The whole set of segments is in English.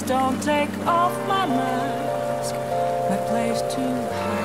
Please don't take off my mask, my place to hide.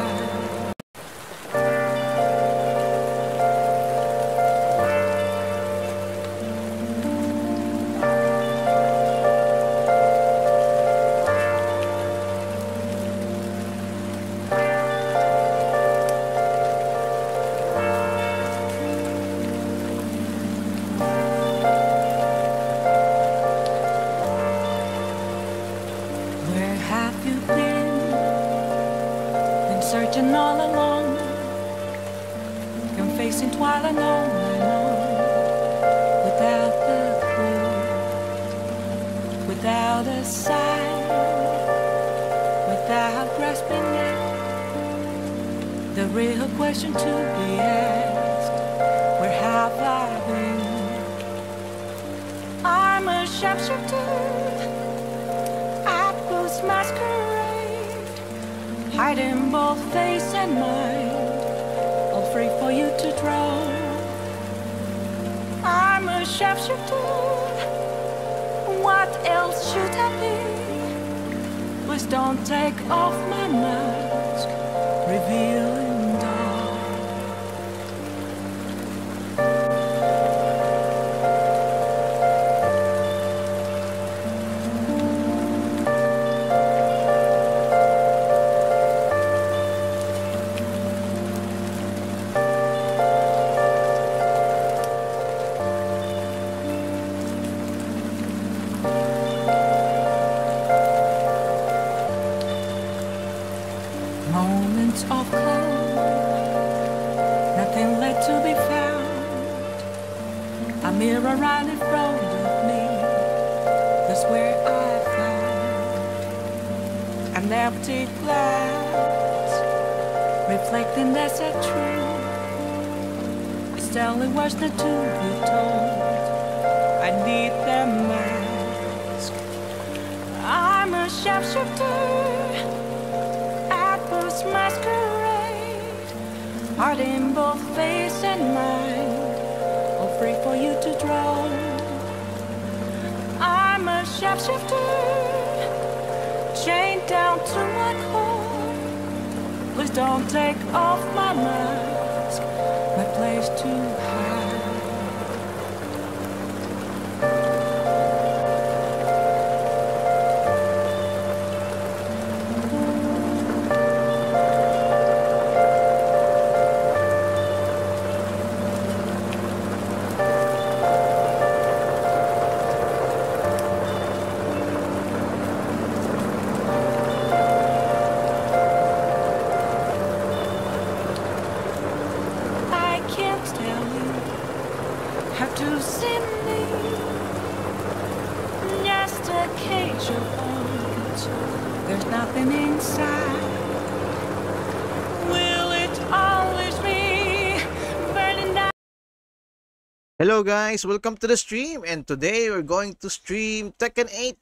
Hello guys, welcome to the stream and today we're going to stream Tekken 8.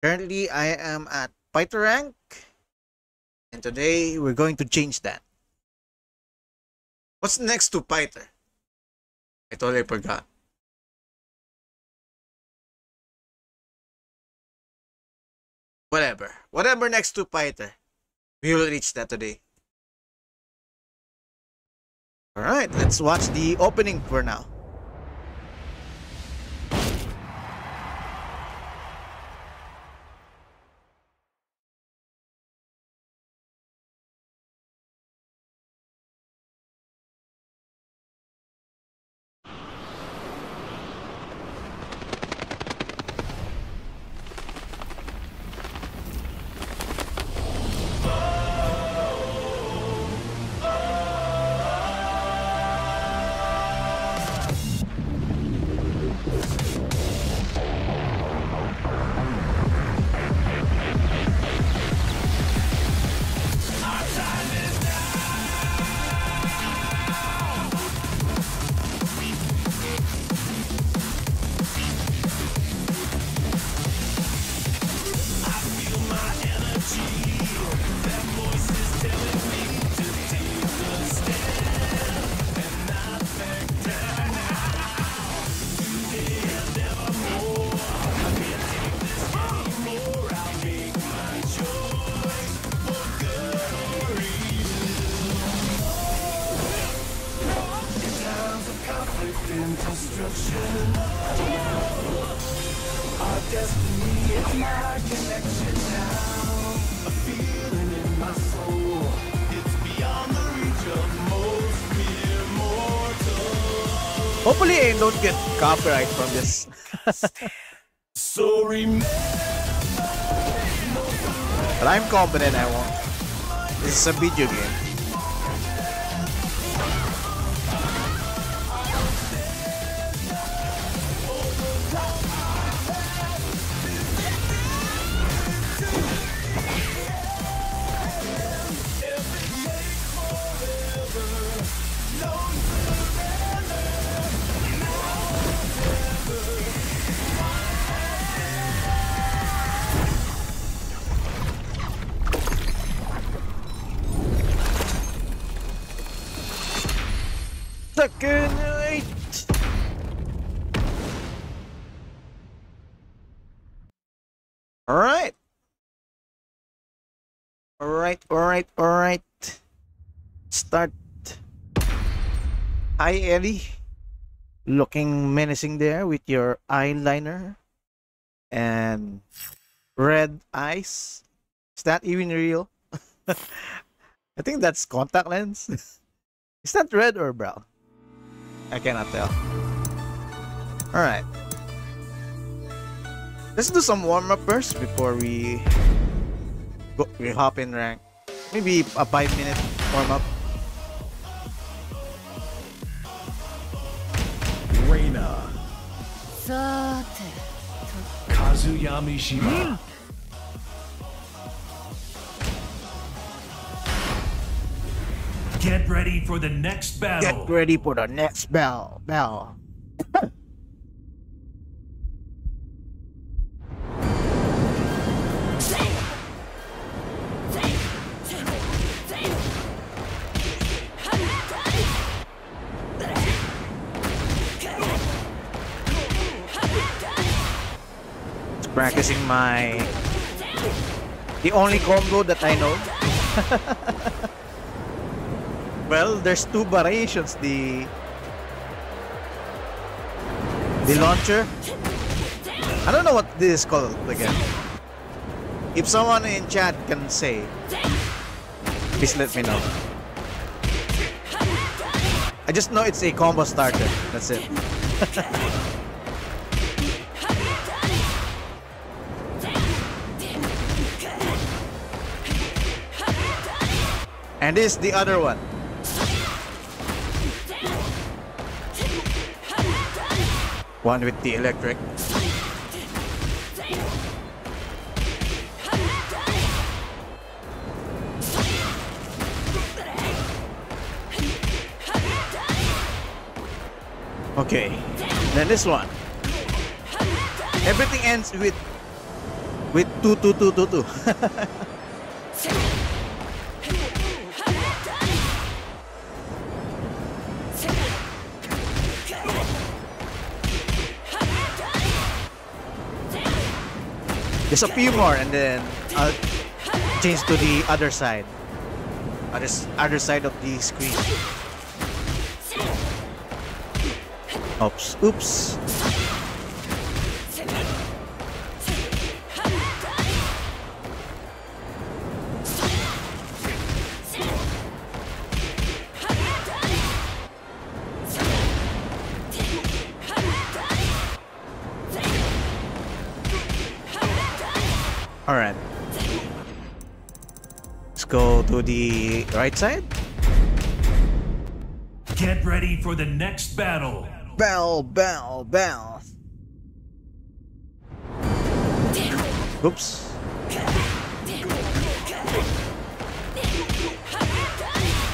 Currently I am at fighter rank and today we're going to change that. What's next to fighter? I totally forgot. Whatever. Whatever next to fighter. We will reach that today. Alright, let's watch the opening for now. Copyright from this. So remember, But I'm confident I won't. This is a video game. Second eight. All right. All right, all right, all right. Start. Hi, Eddie. Looking menacing there with your eyeliner and red eyes. Is that even real? I think that's contact lens. Is that red or brown? I cannot tell. Alright. Let's do some warm up first before we go we hop in rank. Maybe a five minute warm up. Reina, さーて Kazuya Mishima, hmm. Get ready for the next battle. Get ready for the next. Bell. Just practicing my the only combo that I know. Well, there's two variations. The the launcher. I don't know what this is called again. If someone in chat can say, please let me know. I just know it's a combo starter. That's it. And this is the other one. One with the electric. Okay. Then this one. Everything ends with with two two two two two. A few more and then I'll change to the other side. Other, other side of the screen. Oops. Oops. To the right side. Get ready for the next battle. Bell, bell, bell. Oops.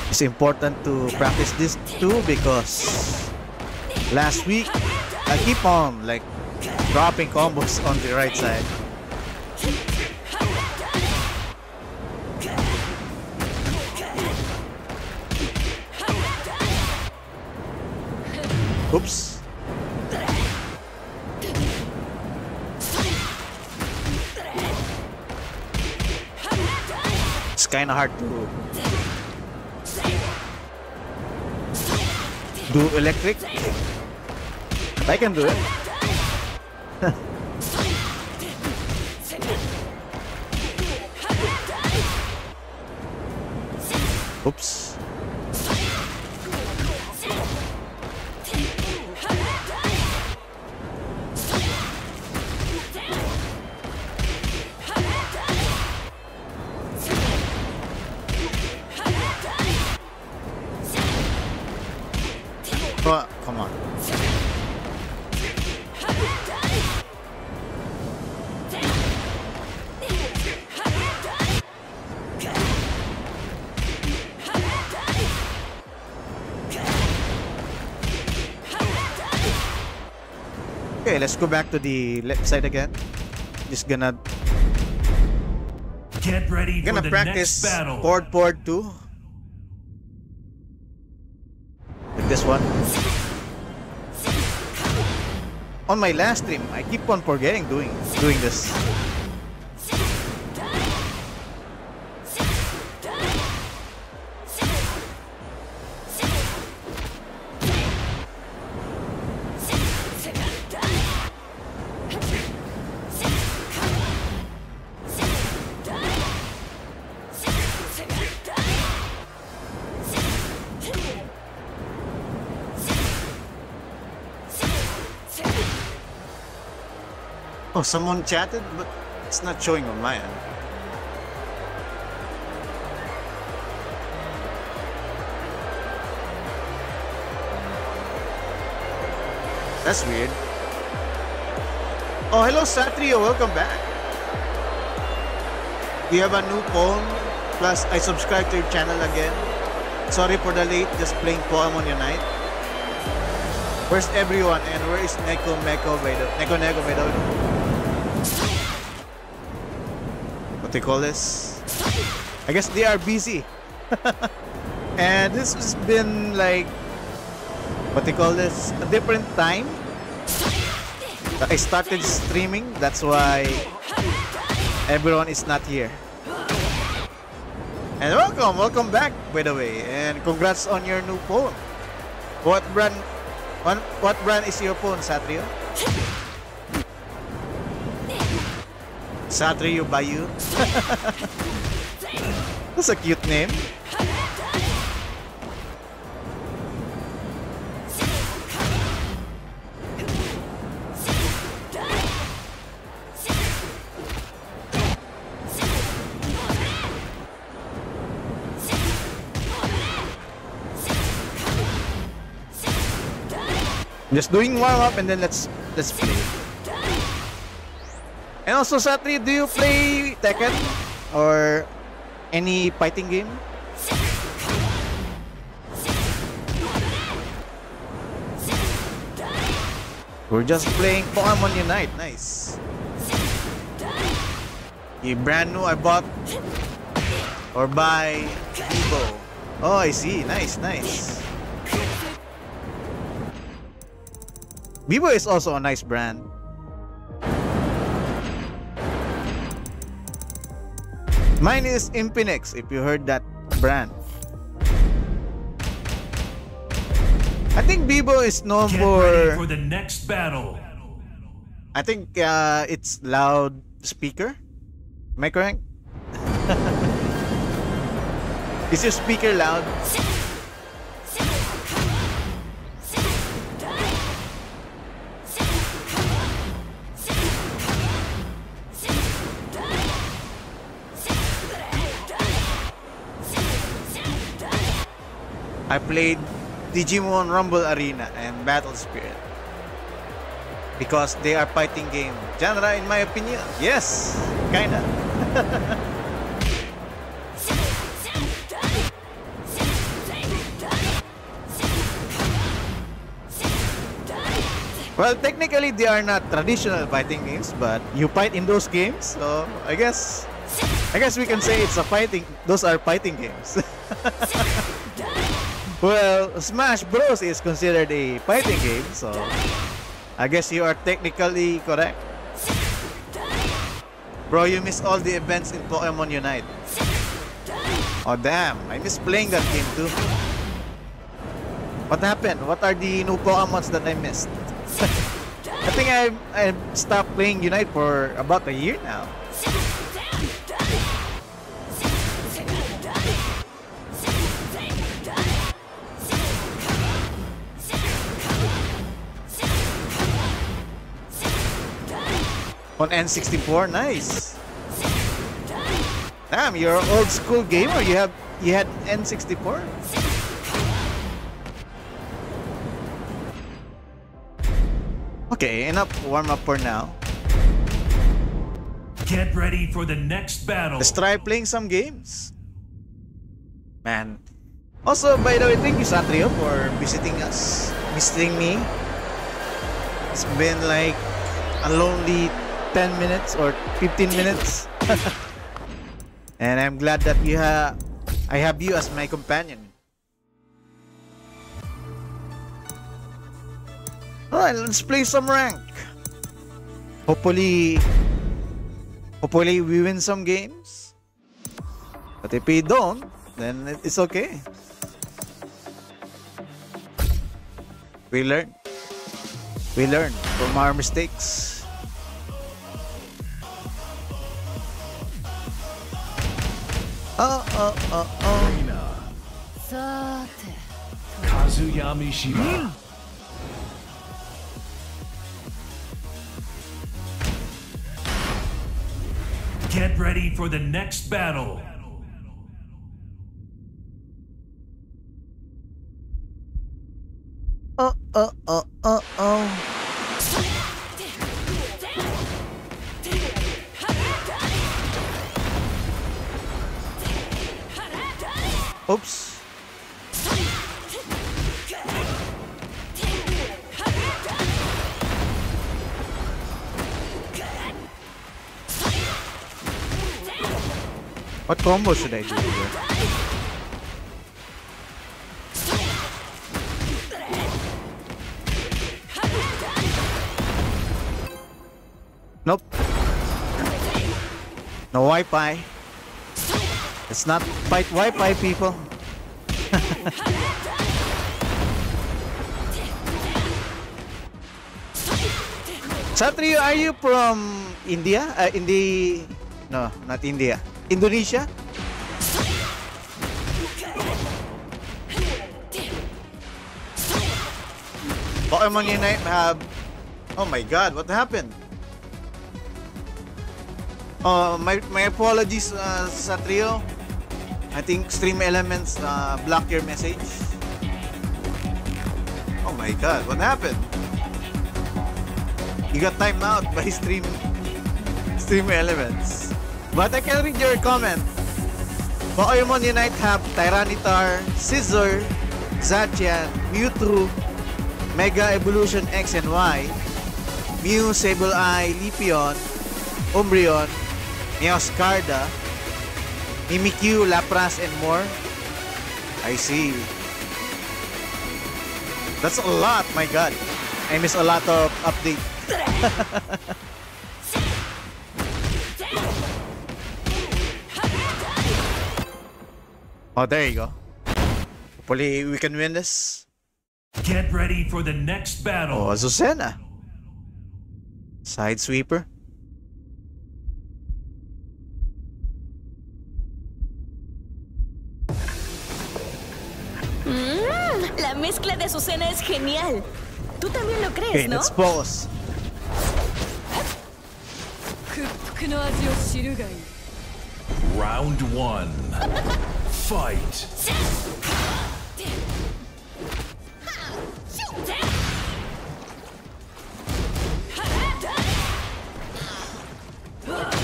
It's important to practice this too because last week I keep on like dropping combos on the right side. Oops. It's kinda hard to do electric. I can do it. Oops. Let's go back to the left side again. Just gonna Get ready for gonna the practice next battle. board board two. Like this one. On my last stream, I keep on forgetting doing doing this. Oh, someone chatted, but it's not showing on my end. That's weird. Oh, hello Satrio, welcome back. You have a new phone? Plus, I subscribed to your channel again. Sorry for the late, just playing Pokemon Unite. Where's everyone and where is Neko by the Neko Neko the What they call this? I guess they are busy. and this has been like what they call this a different time. I started streaming, that's why everyone is not here. And welcome, welcome back by the way, and congrats on your new phone. What brand what, what brand is your phone, Satrio? Satrio Bayu? That's a cute name. Just doing warm up and then let's let's play. And also Satri, do you play Tekken or any fighting game? We're just playing Pokemon Unite. Nice. A brand new I bought or buy Evo. Oh, I see. Nice, nice. Vivo is also a nice brand. Mine is Infinix, if you heard that brand. I think Vivo is known Get ready for. for the next battle. I think uh, it's loud speaker. Am I correct? is your speaker loud? I played Digimon Rumble Arena and Battle Spirit because they are fighting game genre in my opinion. Yes, kinda. Well, technically they are not traditional fighting games, but you fight in those games, so I guess I guess we can say it's a fighting those are fighting games. well, Smash Bros is considered a fighting game, so I guess you are technically correct. Bro, you missed all the events in Pokemon Unite. Oh damn, I miss playing that game too. What happened? What are the new Pokemons that I missed? I think I I stopped playing Unite for about a year now. On N64, nice. Damn, you're an old school gamer. You have you had N64? Okay, enough warm up for now. Get ready for the next battle. Let's try playing some games. Man. Also, by the way, thank you Satrio for visiting us, visiting me. It's been like a lonely 10 minutes or 15 minutes. and I'm glad that you have I have you as my companion. Alright, let's play some rank. Hopefully Hopefully we win some games. But if we don't, then it's okay. We learn. We learn from our mistakes. Oh, oh. Get ready for the next battle. Oh, oh, oh, oh, oh. Oops. What combo should I do here? Nope. No Wi-Fi. It's not fight Wi-Fi, people. Satrio, are you from India? Uh, in the... No, not India. Indonesia? Pokemon Unite have... Oh my god, what happened? Oh, my, my apologies, uh, Satrio. I think Stream Elements uh, blocked your message. Oh my god, what happened? You got timed out by Stream Stream Elements. But I can read your comment. Pokemon Unite have Tyranitar, Scizor, Zacian, Mewtwo, Mega Evolution X and Y, Mew, Sableye, Leafeon, Umbreon, Meowscarada, Mimikyu, Lapras, and more. I see. That's a lot, my god. I miss a lot of update. oh, there you go. Hopefully we can win this. Get ready for the next battle. Oh, Azucena. Side mezcla de Azucena es genial. Tú también lo crees, ¿no? Vos. Round one. Fight.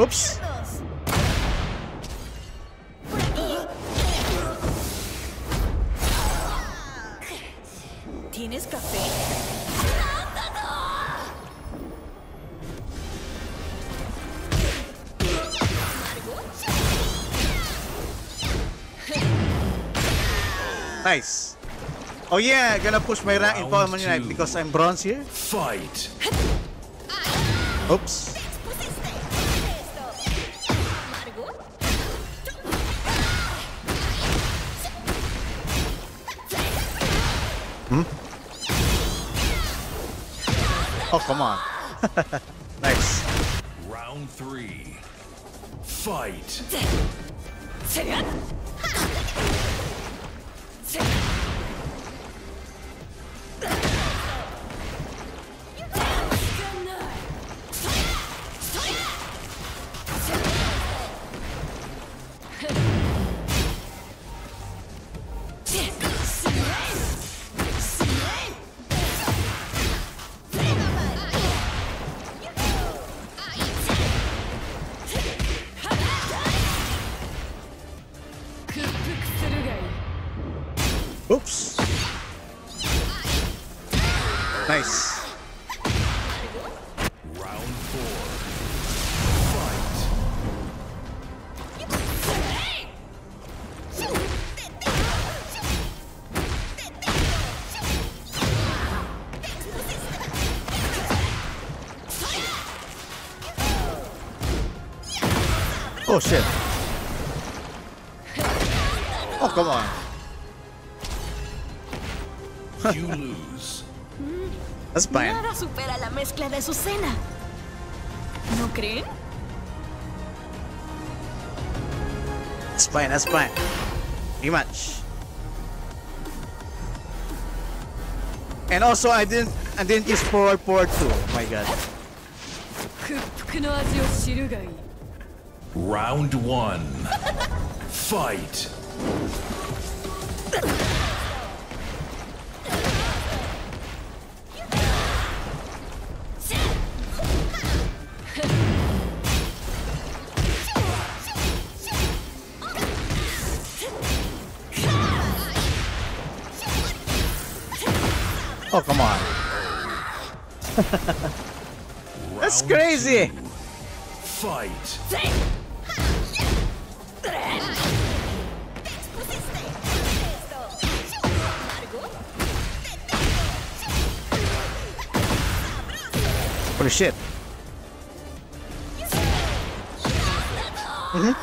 Oops. ¿Tienes café? Nice. Oh yeah, gonna push my rank in Round Pokemon Unite two. because I'm bronze here. Fight. Oops. Hmm? Oh, come on. nice. Round three. Fight. Oh shit. Oh come on. You lose. That's fine. Nada supera la mezcla de Azucena. ¿No creen? That's fine. That's fine. Pretty much. And also I didn't I didn't use forward forward too. Oh my god. Round one. Fight. Oh come on. That's crazy. two. Fight. これ shit. Mhm.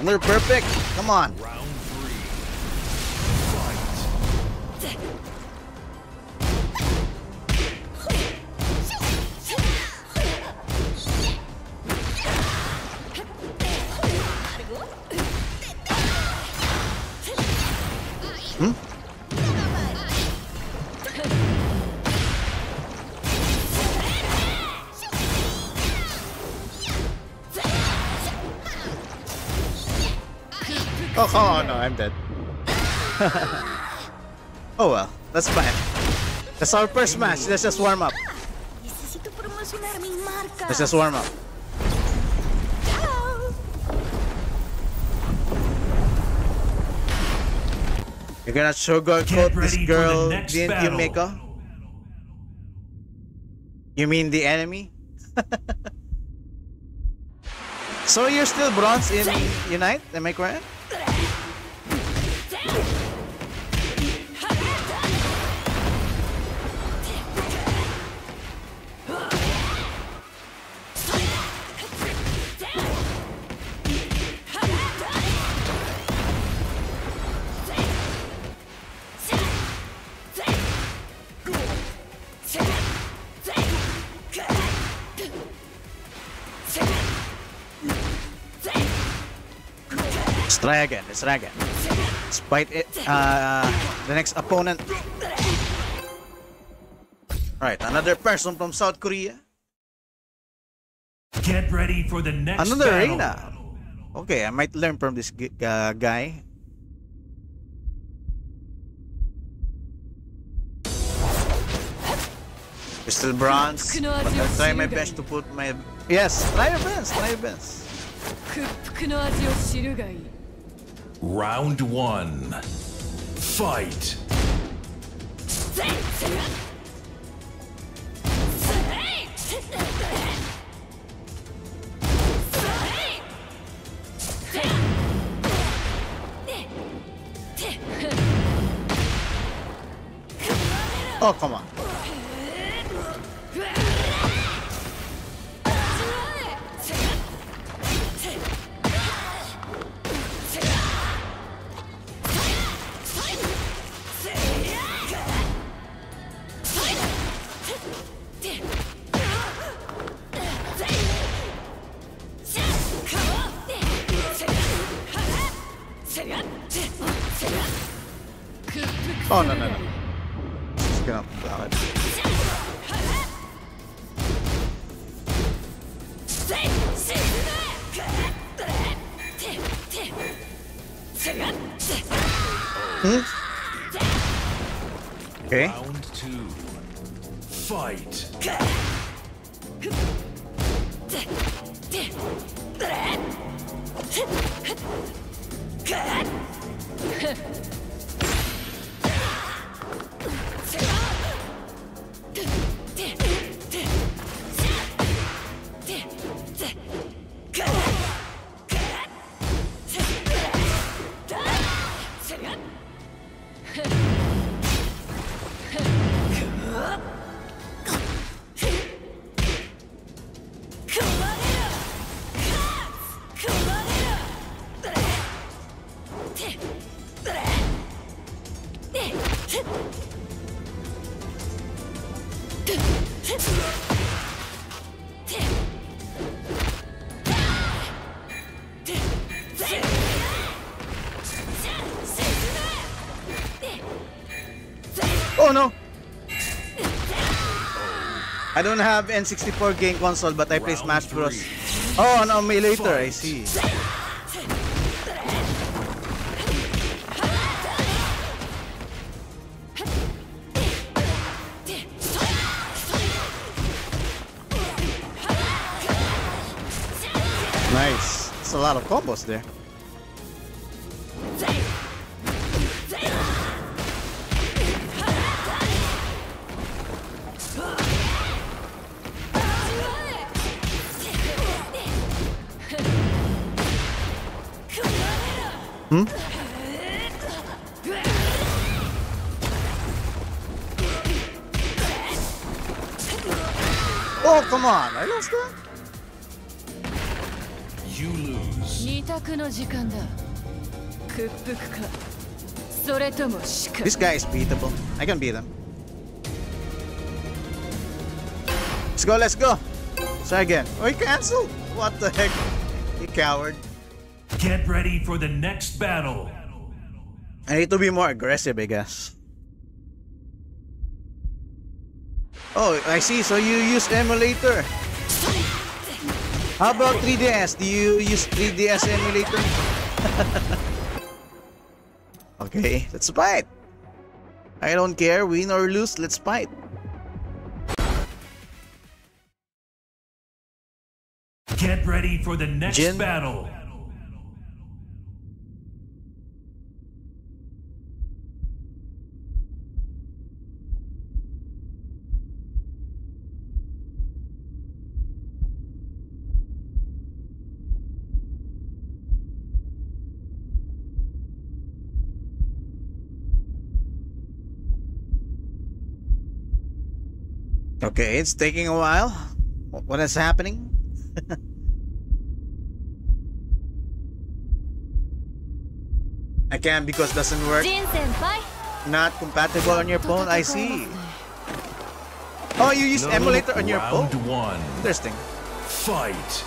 Another perfect. Come on. Oh well, that's fine. That's our first match. Let's just warm up. Necesito promocionar mi marca. Let's just warm up. You're gonna sugarcoat Get this ready for the girl, next didn't you, battle. Meko? You mean the enemy? so you're still bronze in Unite? Am I correct? Try again. Let's try again. Despite it, uh, the next opponent. Alright, another person from South Korea. Get ready for the next Another battle. Reina. Okay, I might learn from this uh, guy. Still bronze, but I'll try my best to put my... Yes, try your best, try your best. Round one. Fight. Oh, come on. Don't have N64 game console, but I play Smash Bros. Oh, on emulator, I see. Nice. It's a lot of combos there. 時間だ屈服かそれとも死か This guy is beatable. I can beat him. Let's go, let's go. Try again. Oh, he canceled. What the heck? You coward. Get ready for the next battle. I need to be more aggressive, I guess. Oh, I see. So you use emulator. How about 3DS? Do you use 3DS emulator? okay, let's fight. I don't care, win or lose, let's fight. Get ready for the next battle. Okay, it's taking a while. What is happening? I can because doesn't work. Not compatible on your phone, I see. Oh, you use emulator on your phone? One. Interesting. Fight.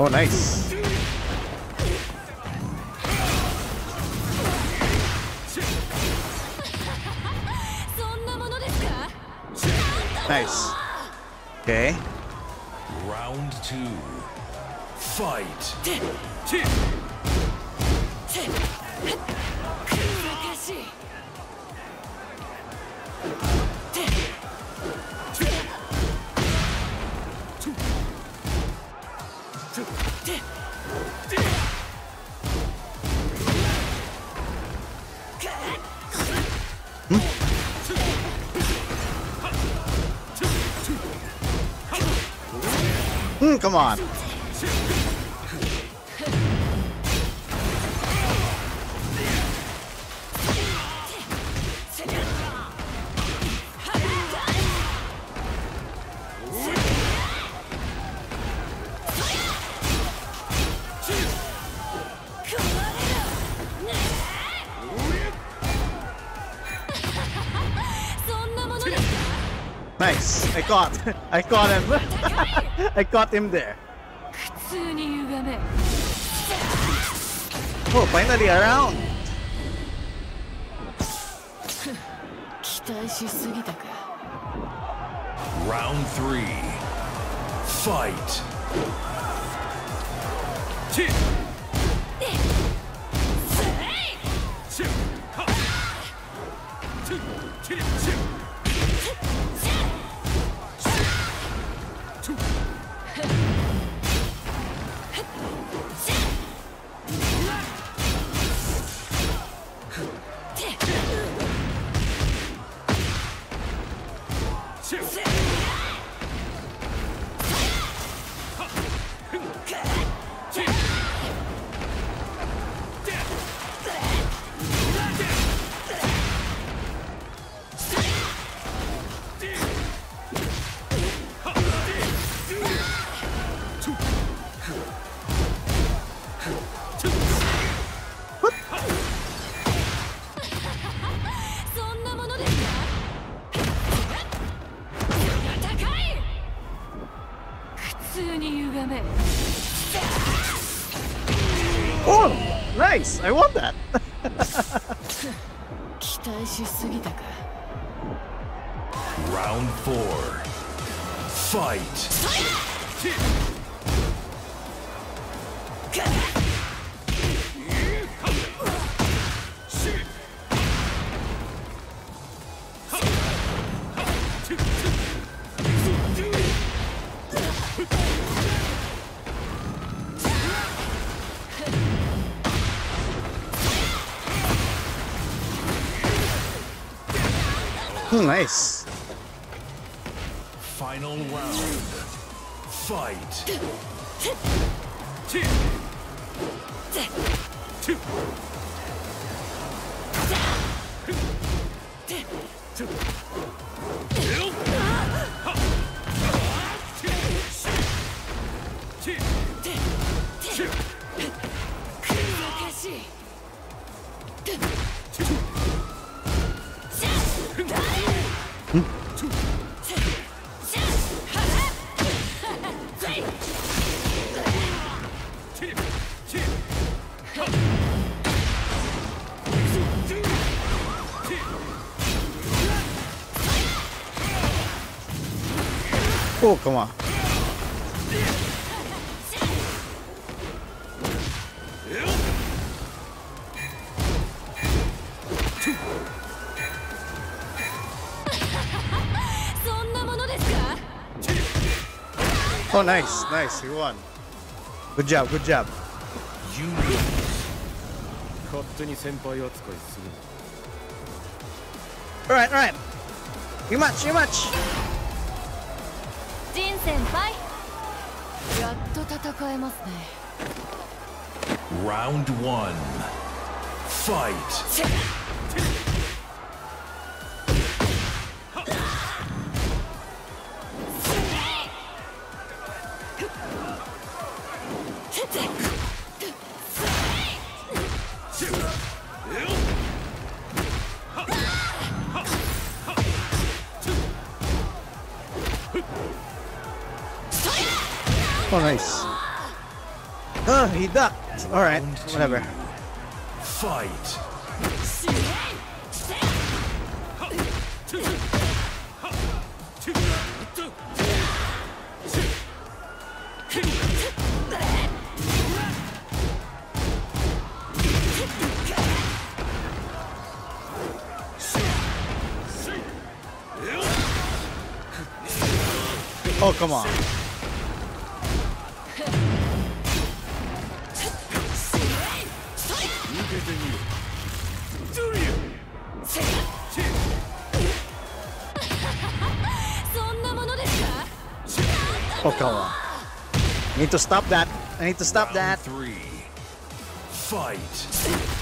Oh, nice. Nice. Okay. Round two. Fight. Mm, come on. caught. I caught him. I caught him there. Oh, finally around. Round three. Fight. Two. Oh, nice. Final round. Fight. Oh, nice, nice. You won. Good job, good job. You lose. 勝手に先輩扱いする Alright, alright. You much, you much. ジン先輩やっと戦えますね Round one. Fight. Oh, he. Alright, whatever. Fight. Need to stop that. I need to stop Round that. three. Fight.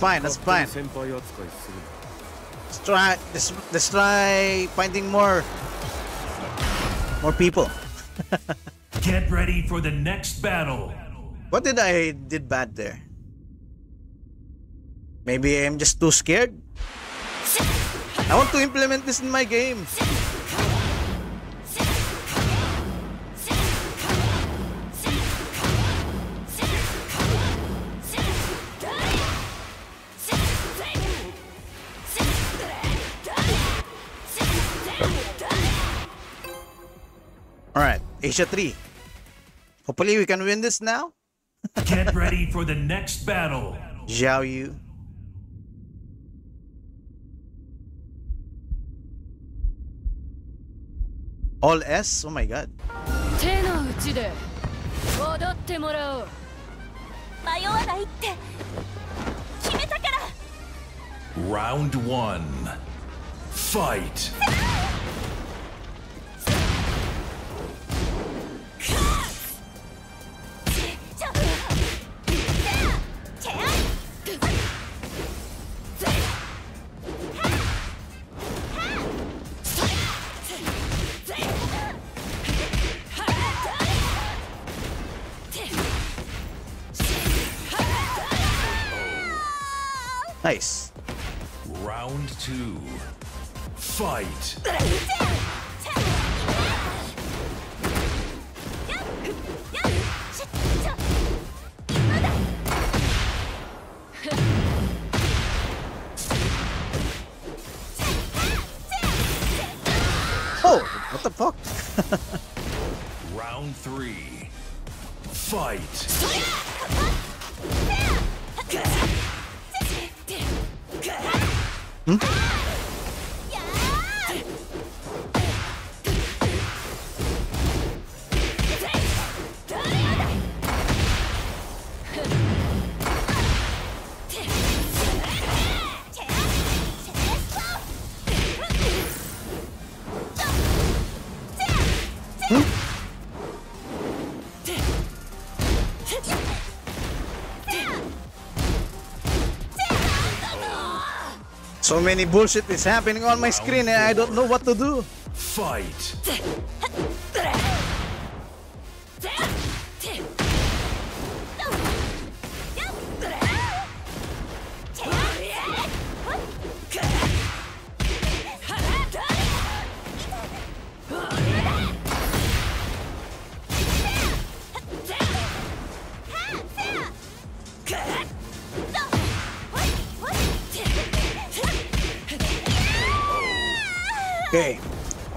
fine, that's fine. Let's try, let's, let's try finding more, more people. Get ready for the next battle. What did I did bad there? Maybe I'm just too scared? I want to implement this in my game. Asia 3. Hopefully we can win this now. Get ready for the next battle. Zhao Yu. All S? Oh my god. Round 1. Fight. Nice. Round two. Fight. Round three. Fight. Hmm? So many bullshit is happening on my screen and I don't know what to do. Fight.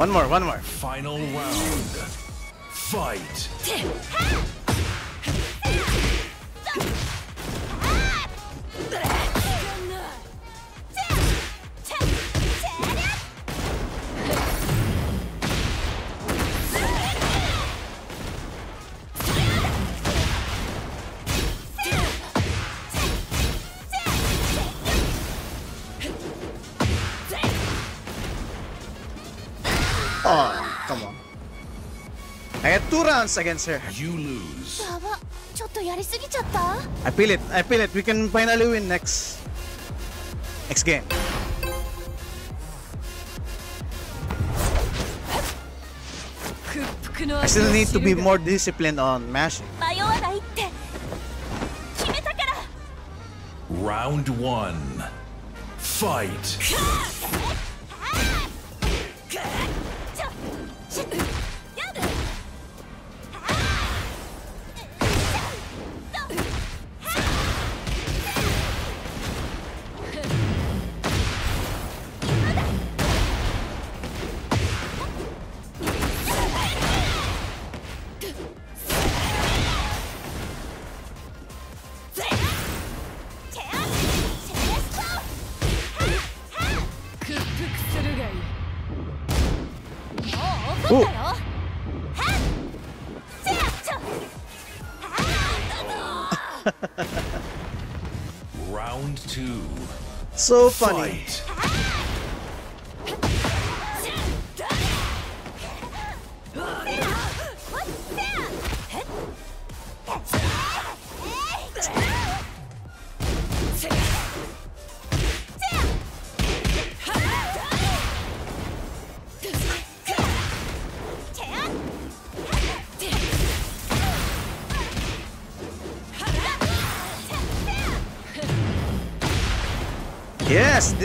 One more, one more. Final round. Fight. chance against her. You lose. I feel it. I feel it. We can finally win next next game. I still need to be more disciplined on mashing. Round one. Fight. So funny. Fight.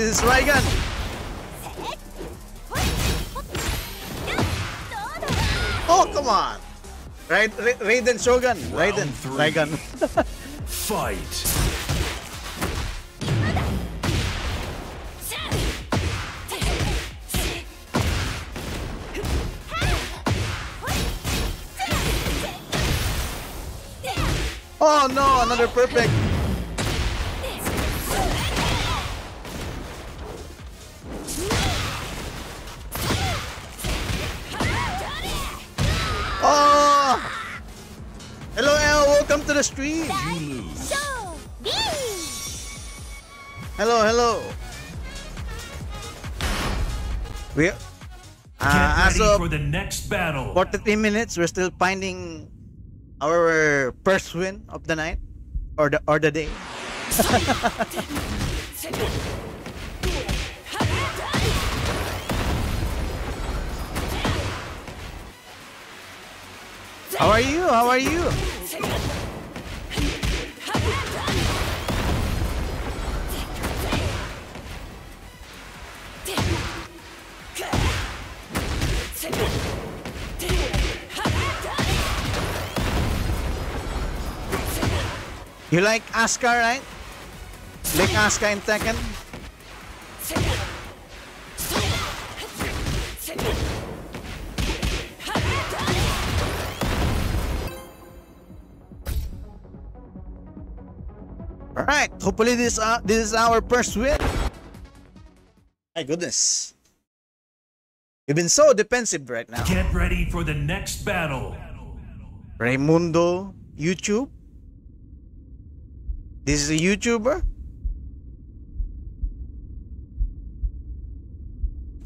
This is Raigan. Oh, come on. Raid, Ra- Raiden Shogun. Raiden. Raigan. Fight. Oh no, another perfect. Welcome to stream. You lose. Hello, hello. We, Get uh, as of for the next battle. 43 minutes, we're still finding our first win of the night or the or the day. How are you? How are you? You like Asuka, right? Like Asuka in Tekken? Alright, hopefully this uh, this is our first win. My goodness. You've been so defensive right now. Get ready for the next battle. Raimundo YouTube. This is a YouTuber.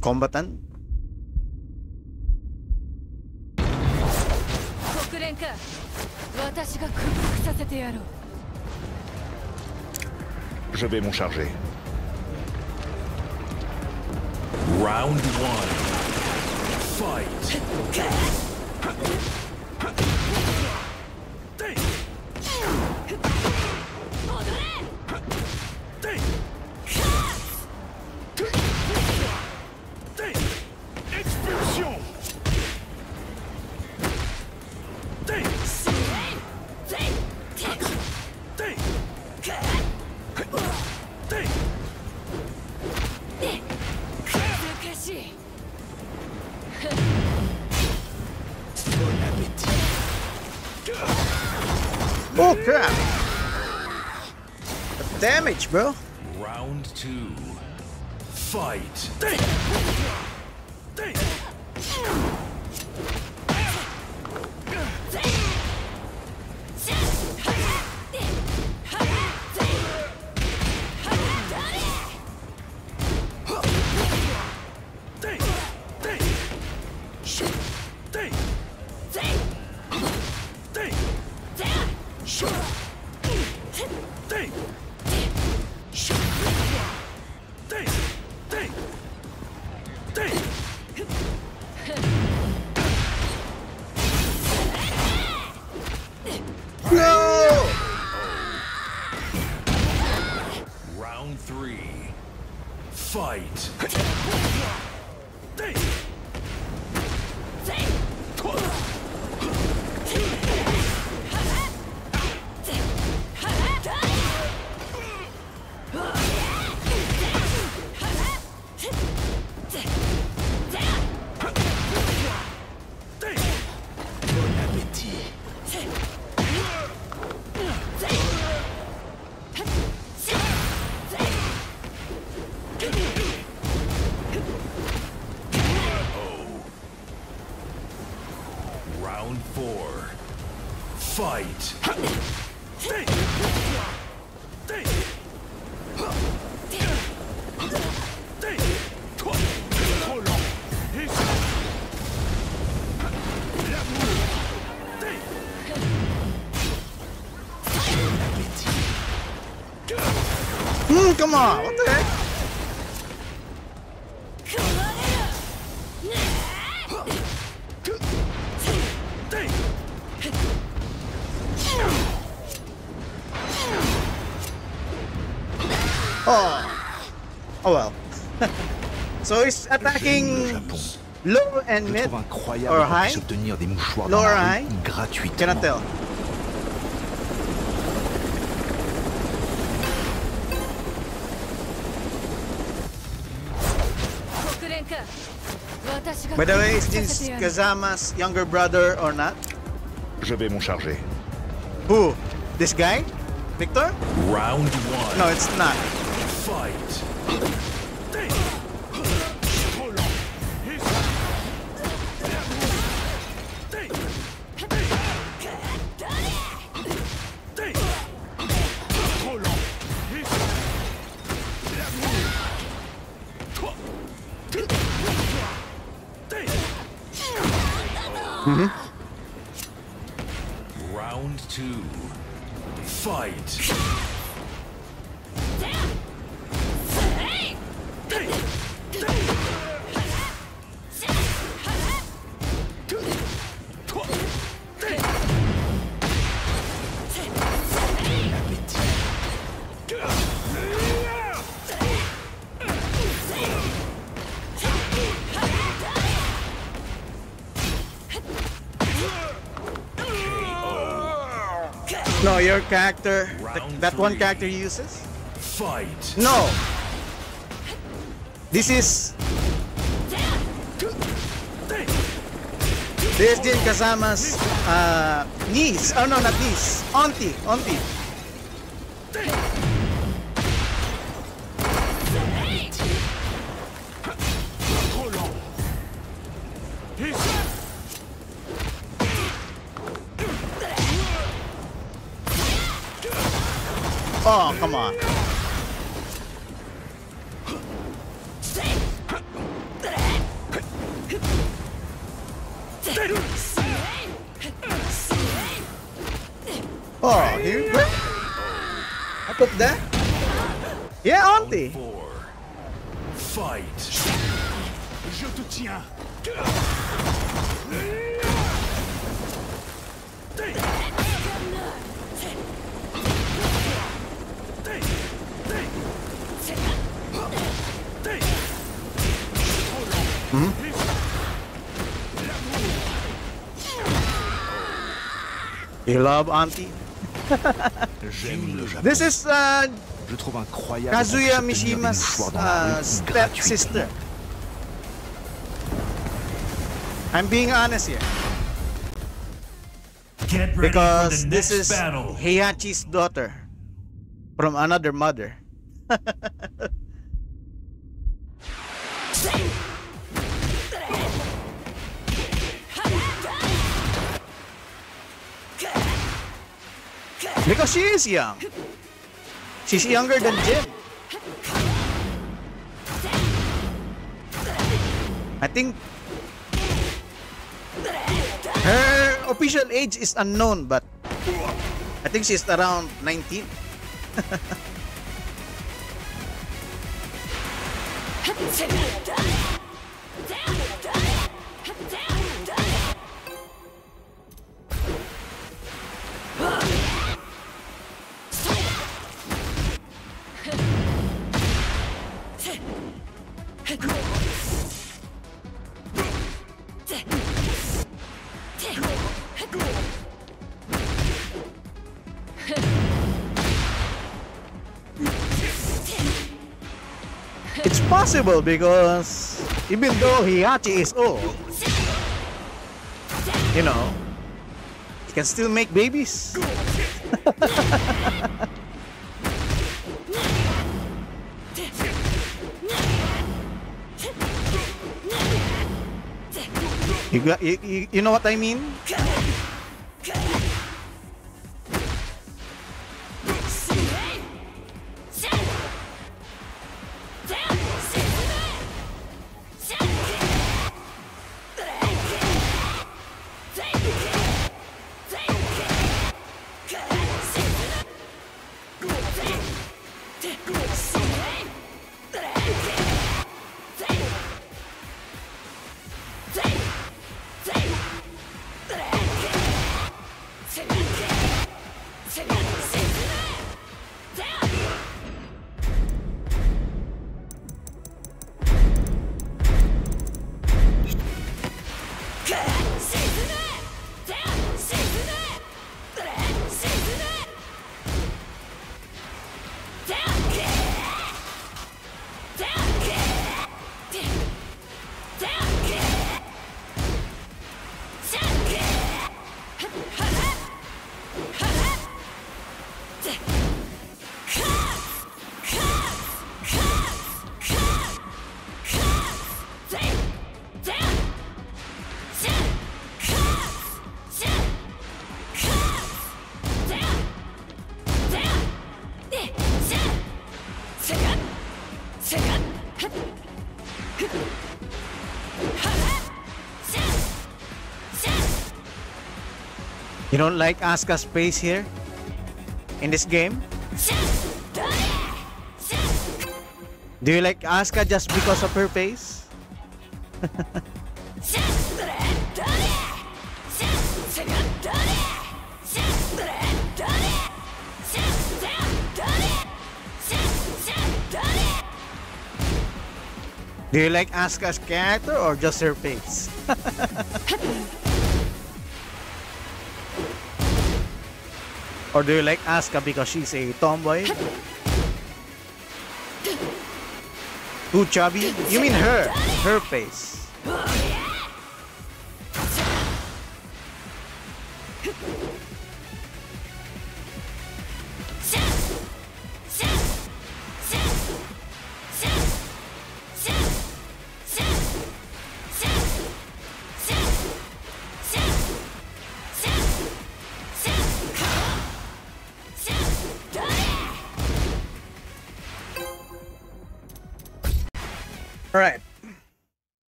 Combatant. 国連か私が屈服させてやろう Je vais m'en charger. Round one. Fight. Bro. Round two. Fight. No! Come on. What the heck? Oh. Oh well. so he's attacking low and mid. or high. Lower high. Cannot tell. By the way, is this Kazama's younger brother or not? Je vais m'en charger. Who? This guy? Victor? Round one. No, it's not. Your character, th- that one character he uses? Fight. No. This is This is Jin Kazama's uh, niece. Oh no, not niece. Auntie. Auntie. Love auntie? J'aime le Japon. This is uh, Je trouve incroyable Kazuya qu'on puisse obtenir des Mishima's mouchoirs dans la uh, rue step sister. I'm being honest here Get ready because for the this is battle. Heihachi's daughter from another mother. She is young. She's younger than Jin. I think her official age is unknown, but I think she's around 19. possible because even though Heihachi is old, you know, he can still make babies. you got you, you, you know what I mean? Don't like Asuka's pace here? In this game? Do you like Asuka just because of her pace? Do you like Asuka's character or just her pace? or do you like Asuka because she's a tomboy? Too chubby? You mean her? Her pace. Alright,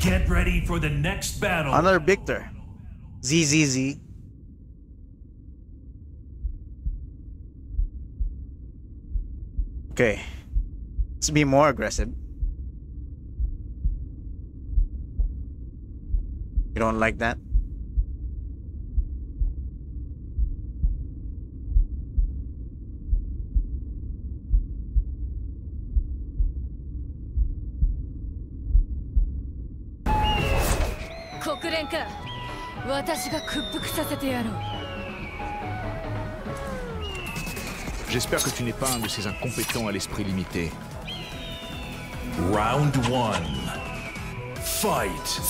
Get ready for the next battle. another Victor. ZZZ. Okay, let's be more aggressive. You don't like that? か私が屈服させてやろう J'espère que tu n'es pas un de ces incompétents à l'esprit limité. Round one. Fight.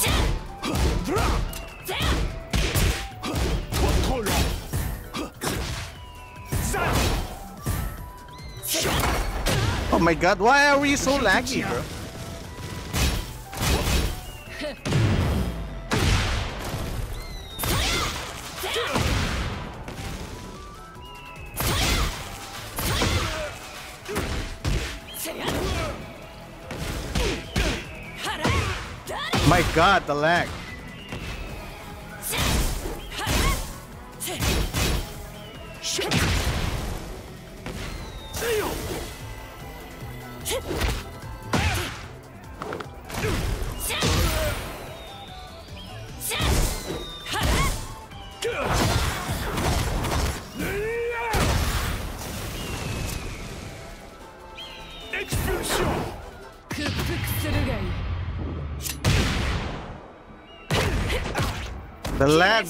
Oh my god, why are we so laggy, bro? God, the lag.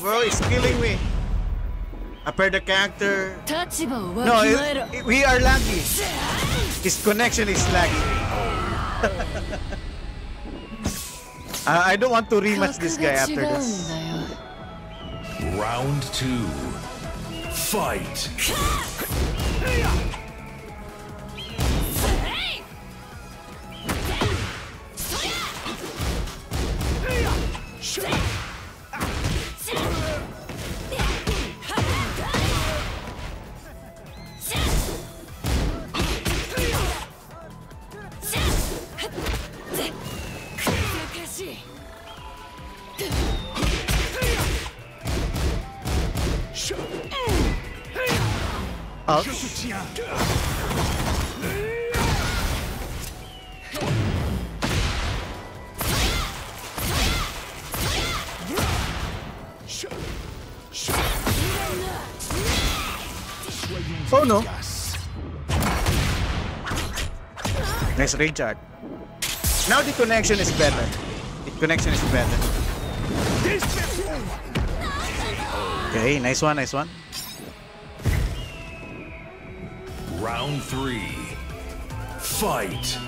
bro. It's killing me. I the character. No, it, it, we are laggy. His connection is laggy. uh, I don't want to rematch this guy after this. Round two. Fight. Nice rage art. Now the connection is better. The connection is better. Okay, nice one, nice one. Round three. Fight.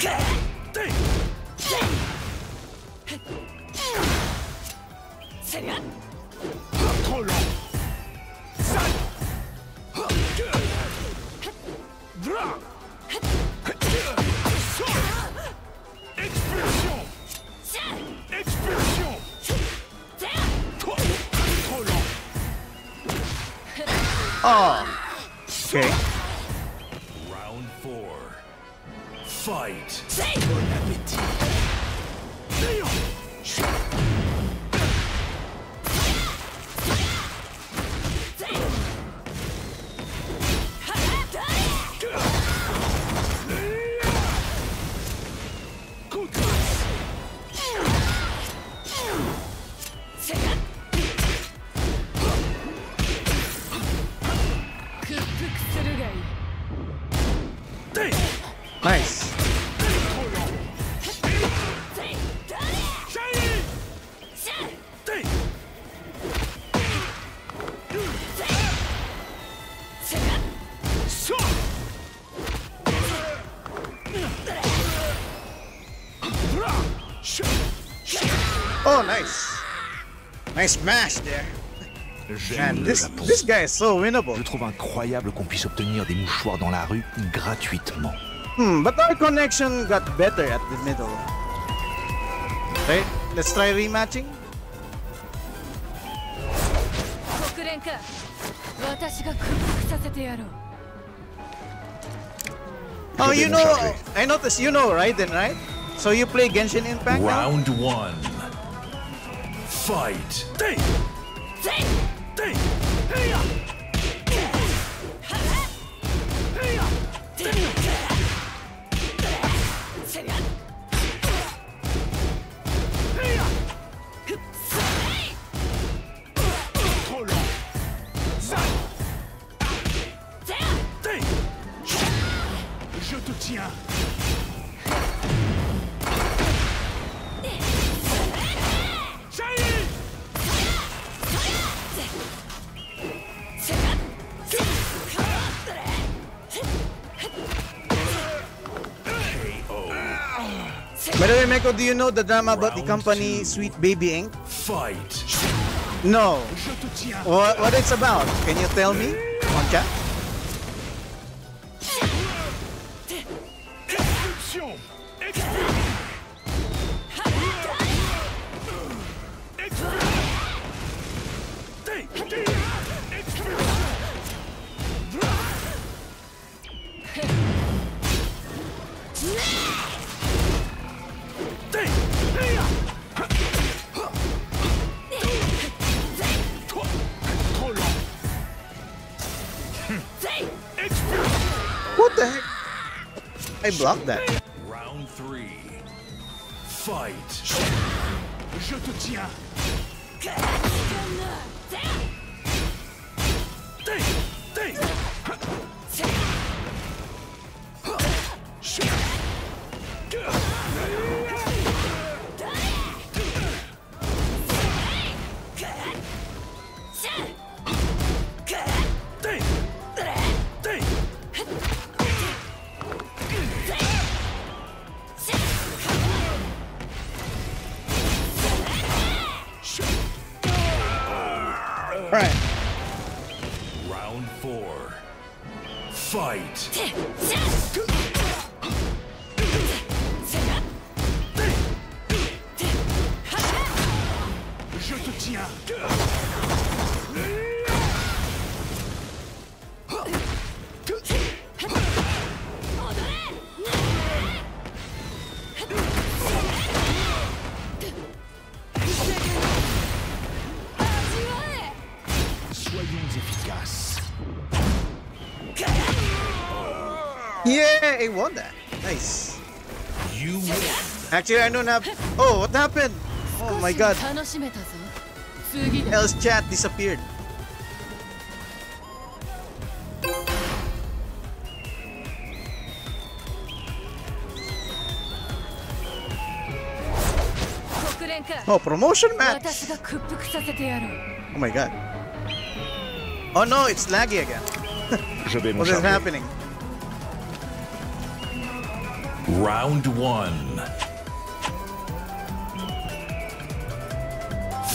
Nice match, there. Man, this, this guy is so winnable. Je trouve incroyable qu'on puisse obtenir des mouchoirs dans la rue gratuitement. Hmm, but our connection got better at the middle. Right? Let's try rematching. Oh, you know, I noticed you know Raiden, right? So you play Genshin Impact Round now? one. Fight. By the way, Meko, do you know the drama about the company two. Sweet Baby Inc? Fight. No. Je te tiens. What, what it's about? Can you tell me? On chat? Blocked that. Round three. Fight. I won that. Nice. You win. Actually, I don't have. Oh, what happened? Oh my god. Else chat disappeared. Oh, promotion match! Oh my god. Oh no, it's laggy again. what is happening? Round one.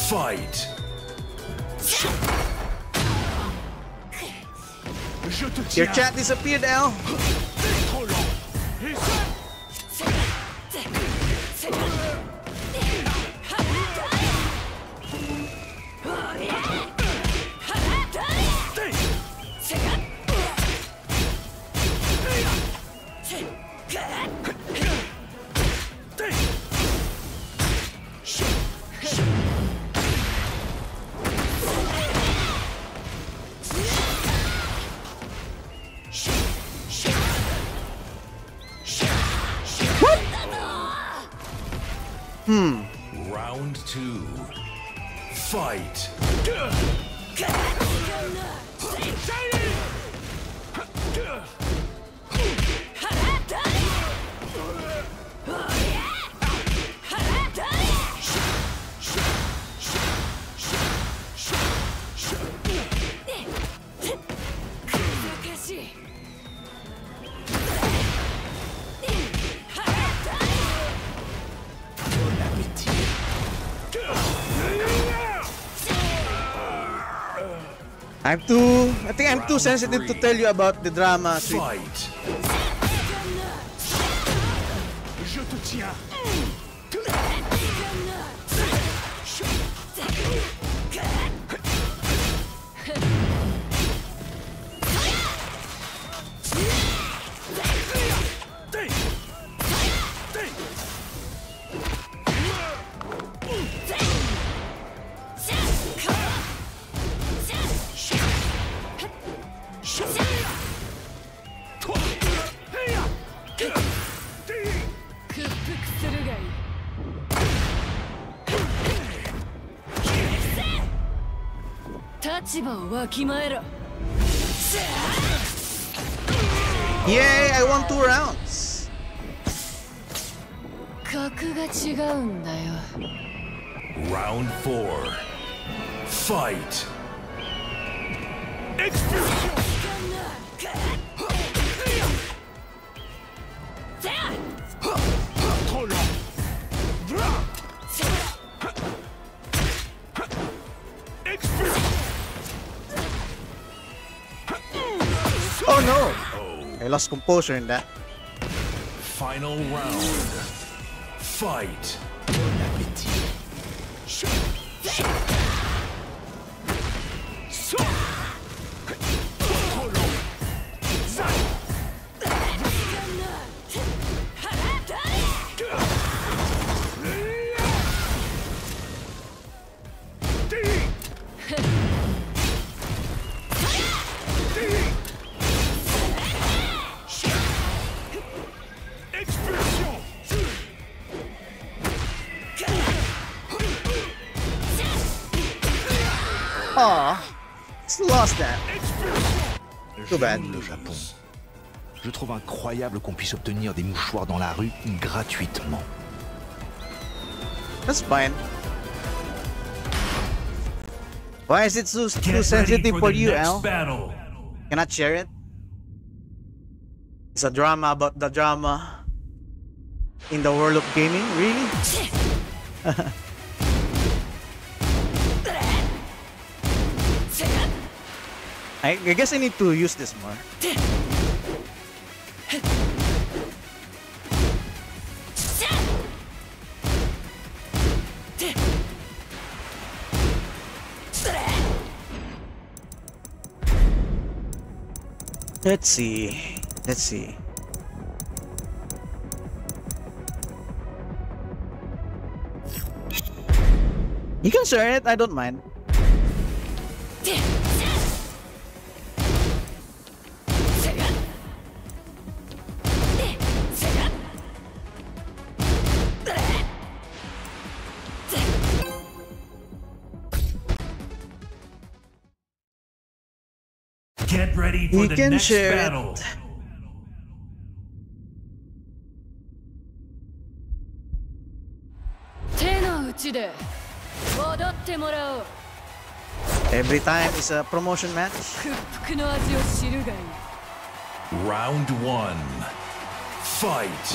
Fight. Your chat disappeared, L. I'm too. I think I'm too sensitive to tell you about the drama. Sweet. Yay! I won two rounds. Composure in that. Final round. Fight. Incroyable qu'on puisse obtenir des mouchoirs dans la rue gratuitement. That's fine. Why is it so, too sensitive for you, Al? battle. Cannot share it? It's a drama about the drama in the world of gaming? Really? I, I guess I need to use this more. Let's see. Let's see. You can share it, I don't mind. for he the can next share battle. It. Every time is a promotion match. Round one. Fight.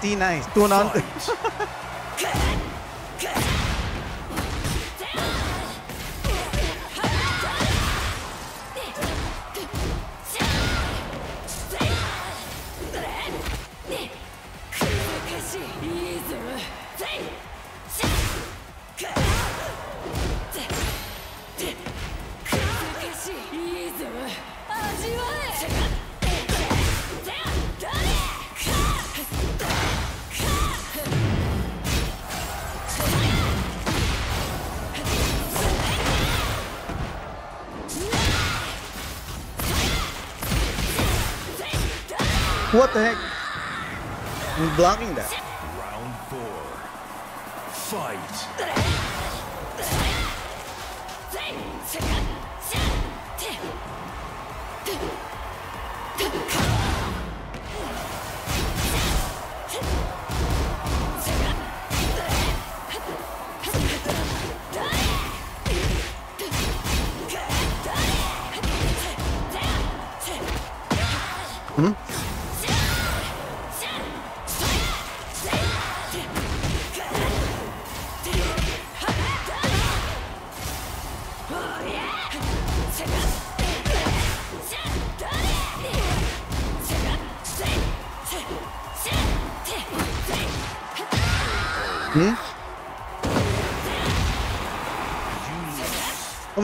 59. Two non What the heck?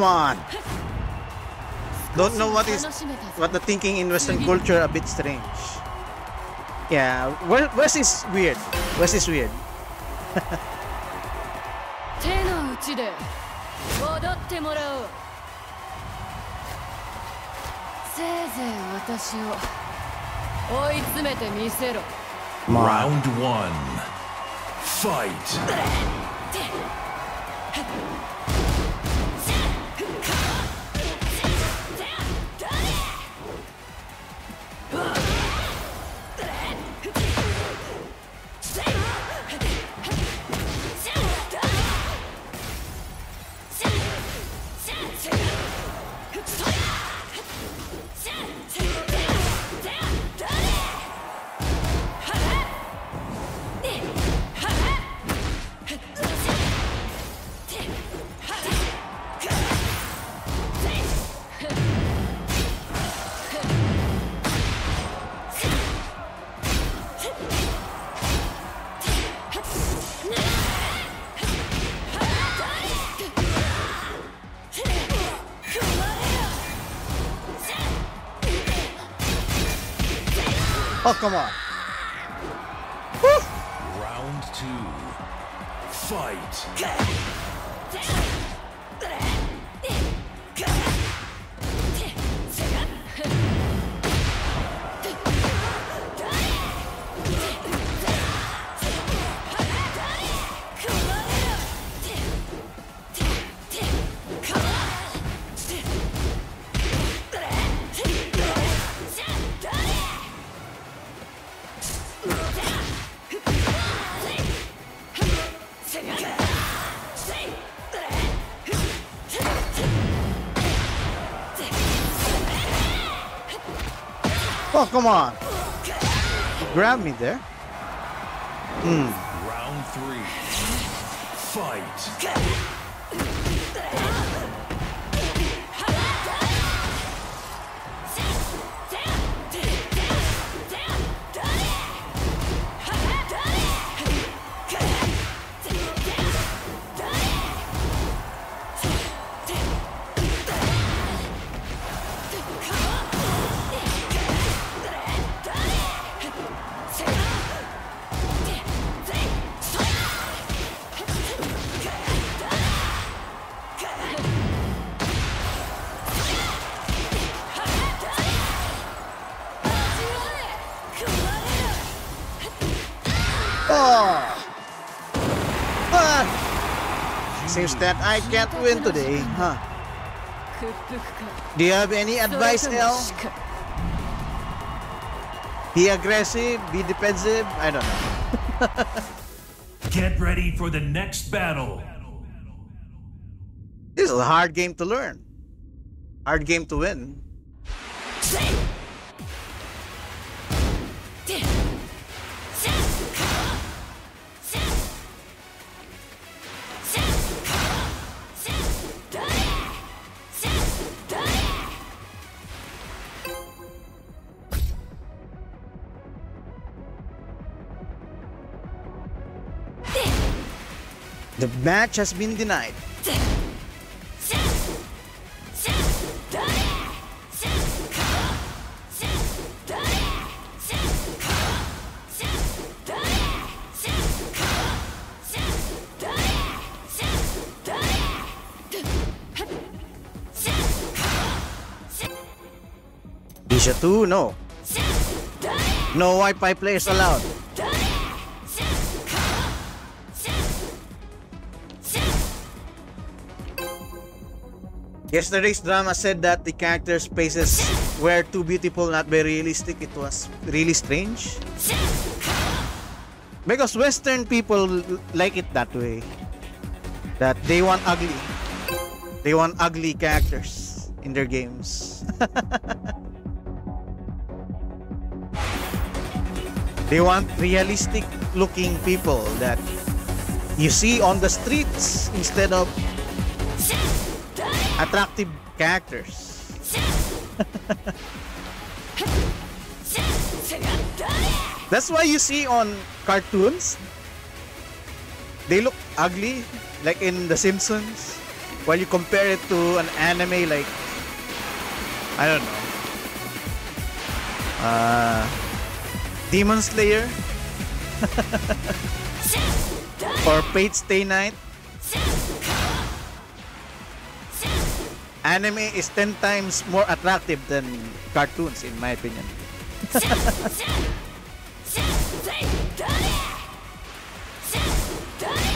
on. Don't know what is what the thinking in Western culture a bit strange. Yeah, West is weird. West is weird. Round one. Fight. Oh, come on. Round two. Fight. Come on. Grab me there. Hmm. Round three. Fight. that I can't win today, huh? Do you have any advice, El? Be aggressive, be defensive, I don't know. Get ready for the next battle. This is a hard game to learn. Hard game to win. Match has been denied. Asia 2, no. No Wi-Fi players allowed. Yesterday's drama said that the characters' faces were too beautiful, not very realistic. It was really strange. Because Western people like it that way. That they want ugly. They want ugly characters in their games. they want realistic looking people that you see on the streets instead of attractive characters. That's why you see on cartoons, they look ugly, like in The Simpsons. While you compare it to an anime like, I don't know, uh, Demon Slayer or Fate Stay Night. Anime is 10 times more attractive than cartoons, in my opinion.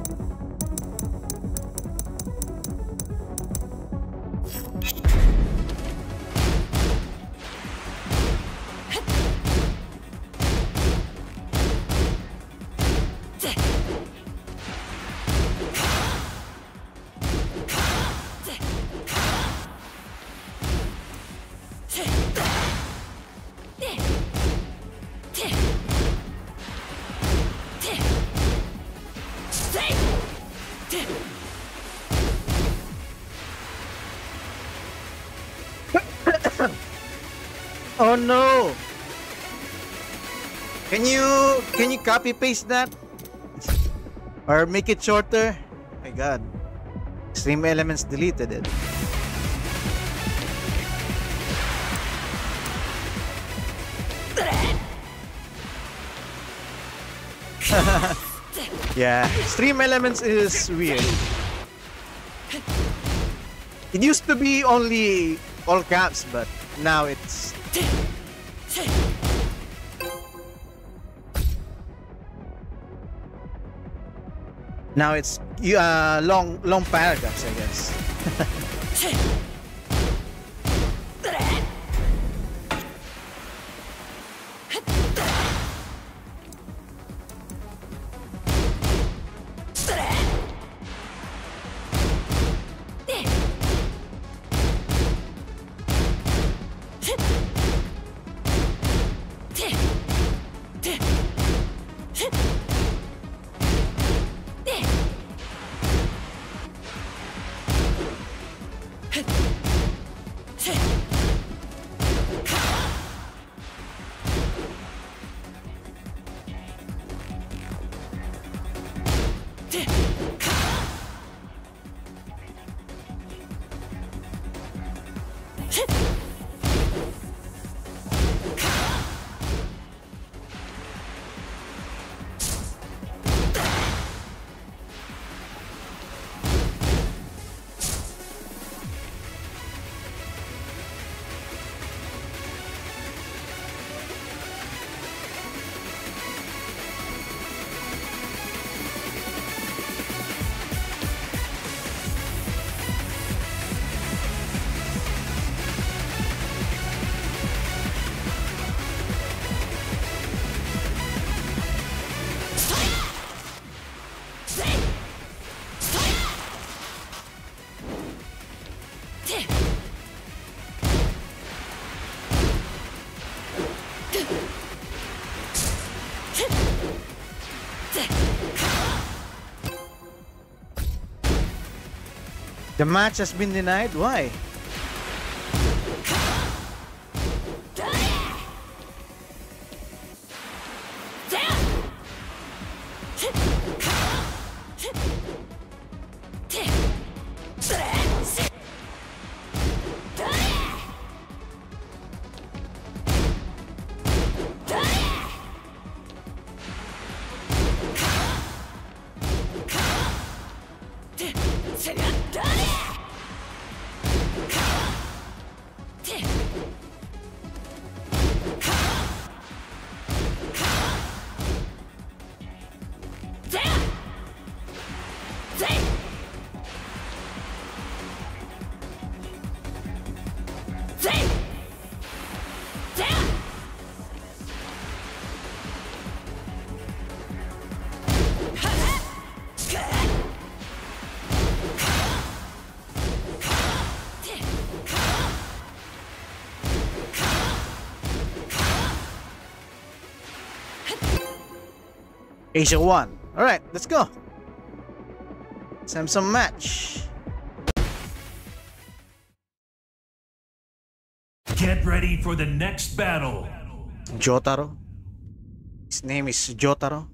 copy paste that or make it shorter. Oh my god. Stream Elements deleted it. yeah, Stream Elements is weird. It used to be only all caps, but now it's now it's uh, long long paragraphs, I guess. The match has been denied. Why? Asia 1. Alright, let's go. Some match. Get ready for the next battle. Jotaro. His name is Jotaro.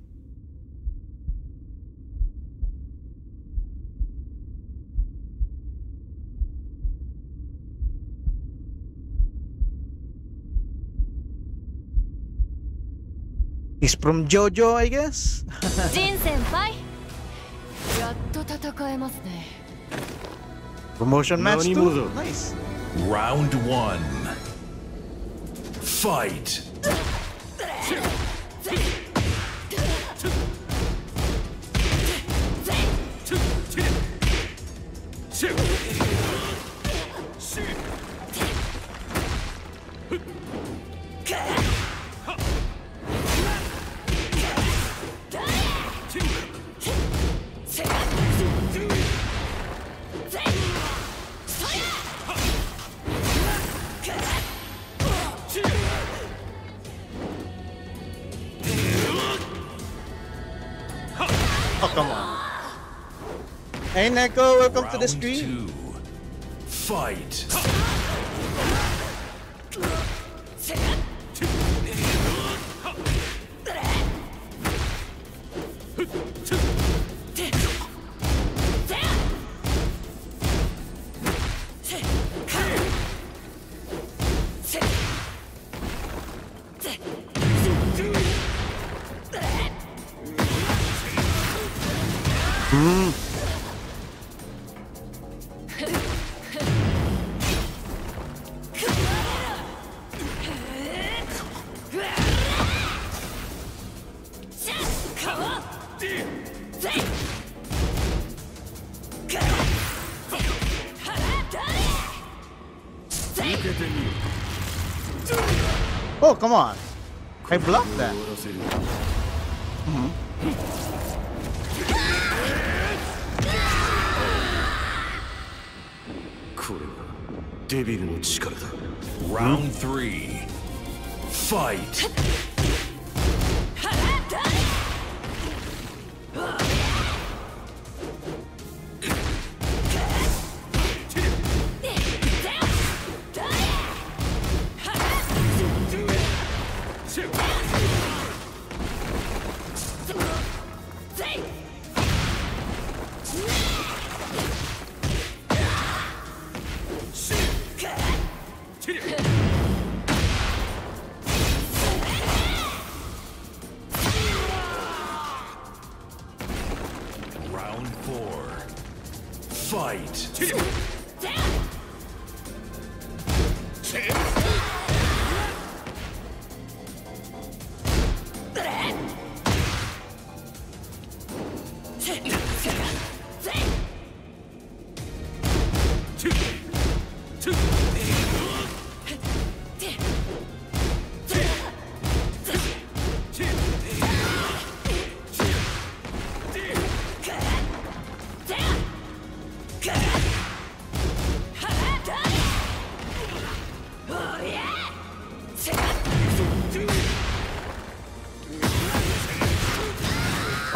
from JoJo, I guess? Jin senpai. Promotion match too? Nice. Round one. Fight. Come on. Hey, Neko, welcome to the Round stream. two. Fight.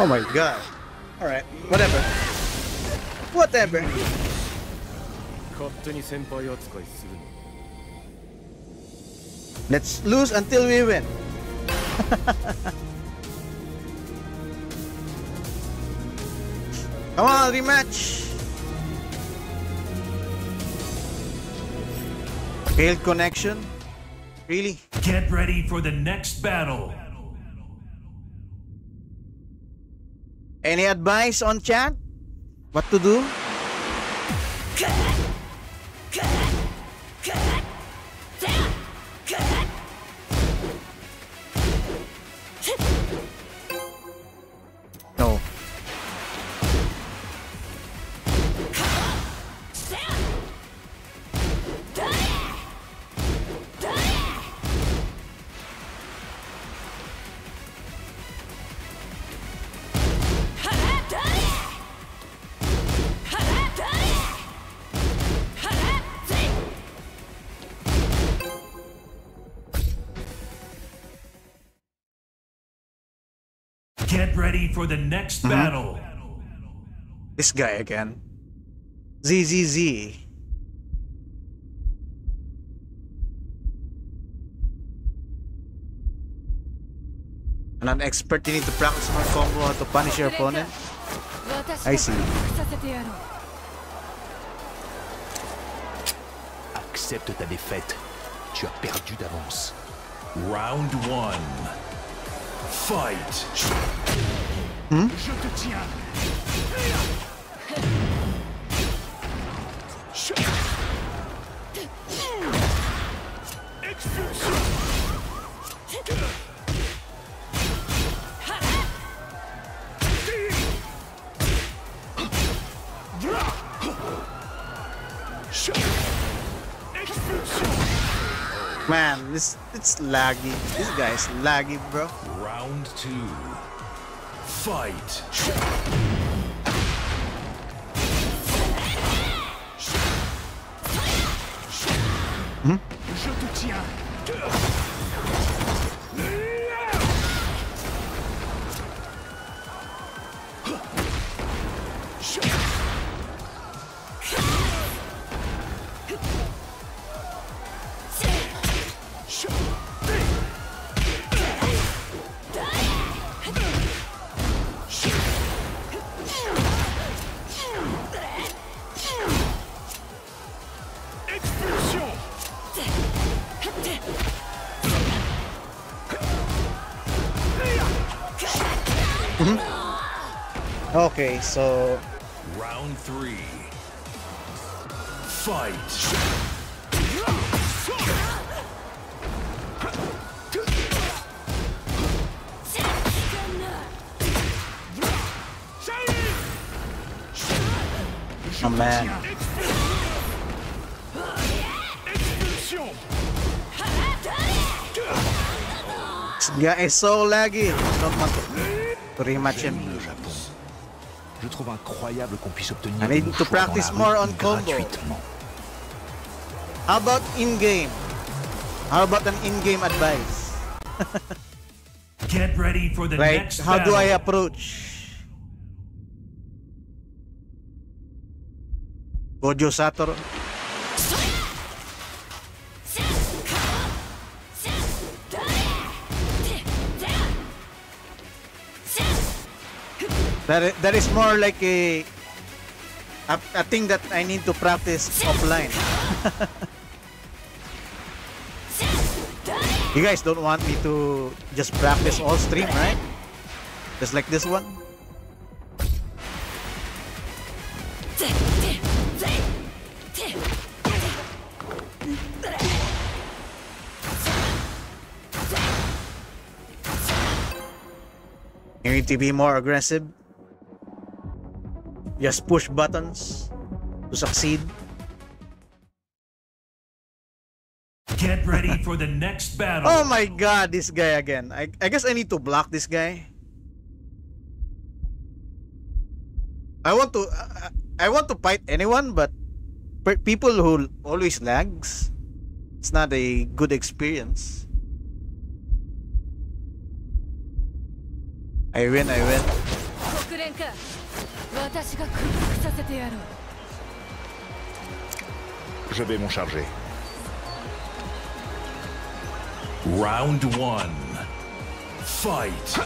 Oh my god. Alright, whatever. Whatever. 勝手に先輩扱いするの Let's lose until we win. Come on, rematch. Failed connection? Really? Get ready for the next battle. Any advice on chat? What to do? for the next mm -hmm. battle. This guy again. ZZZ. An expert, you need to practice my combo how to punish your opponent? I see. Accepte ta défaite. Tu as perdu d'avance. Round one. Fight! Tiens. Man, this it's laggy. This guy is laggy, bro. Round two. Fight. Je Okay, so Round three. Fight. oh man. This guy is so laggy. Don't want to, to rematch him. Je trouve incroyable qu'on puisse obtenir I need to practice more on combo. How about in-game? How about an in-game advice? Get ready for the Like, next how do. I approach? Gojo Satoru? That is, that is more like a, a a thing that I need to practice offline. you guys don't want me to just practice all stream, right? Just like this one. You need to be more aggressive. Just push buttons to succeed. Get ready for the next battle. Oh my god, this guy again. I, I guess I need to block this guy. I want to I, I want to fight anyone but people who always lags it's not a good experience. I win, I win. Je vais m'en charger. Round 1. Fight.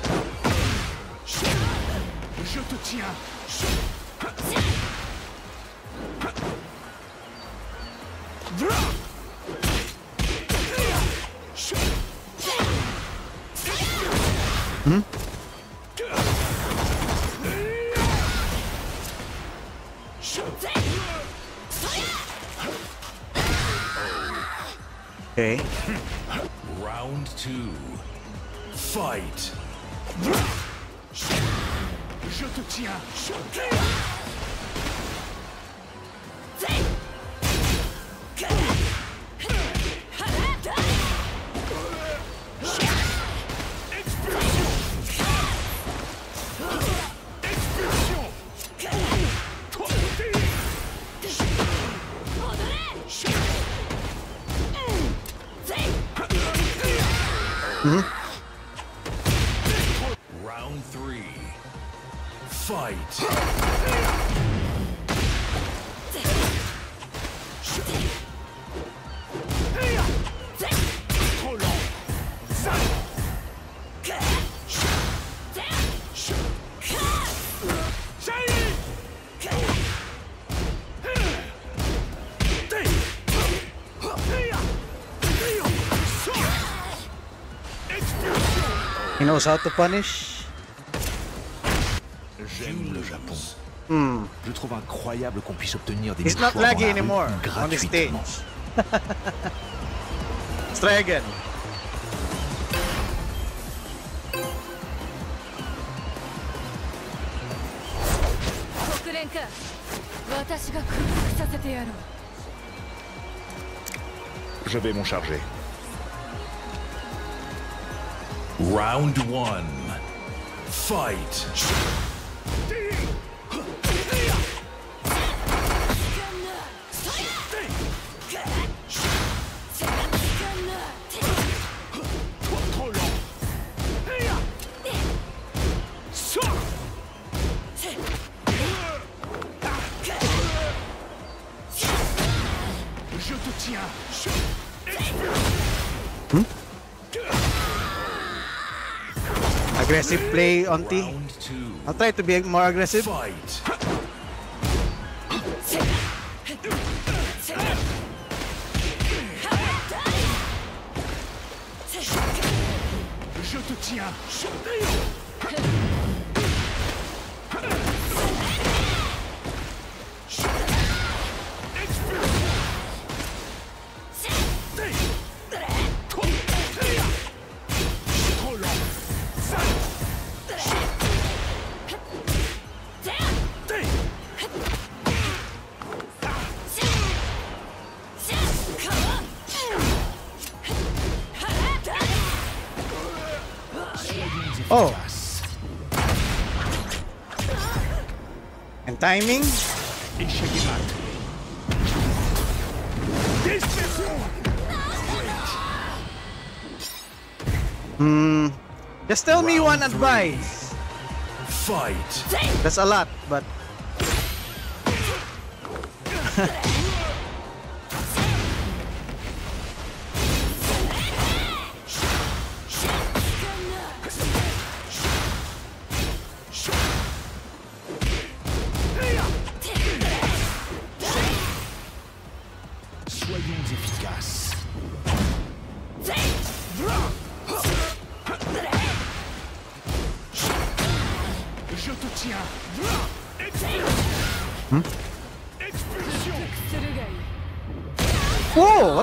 Je te tiens. Hmm? Okay. Round two. Fight. Je te tiens. Round three. Fight. knows how to punish. J'aime le Japon. Hmm. Je trouve incroyable qu'on puisse obtenir des It's not laggy anymore on the stage. Let's try again. Je vais m'en charger. Round one. Fight. Je Aggressive play on T. I'll try to be more aggressive. Fight. Je te tiens. Oh. efficace. And timing? Échec et mat. Hmm. Just tell me one advice. Fight. That's a lot, but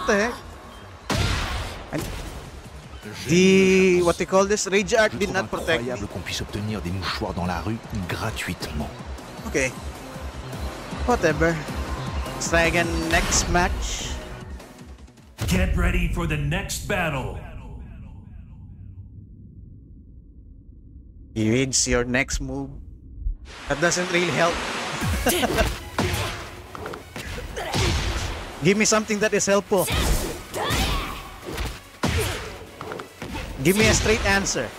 what the heck? And the what they call this rage art did not protect me. incroyable qu'on puisse obtenir des mouchoirs dans la rue gratuitement. Okay. Whatever. Let's try again next match. Get ready for the next battle. He reads your next move. That doesn't really help. Give me something that is helpful. Give me a straight answer.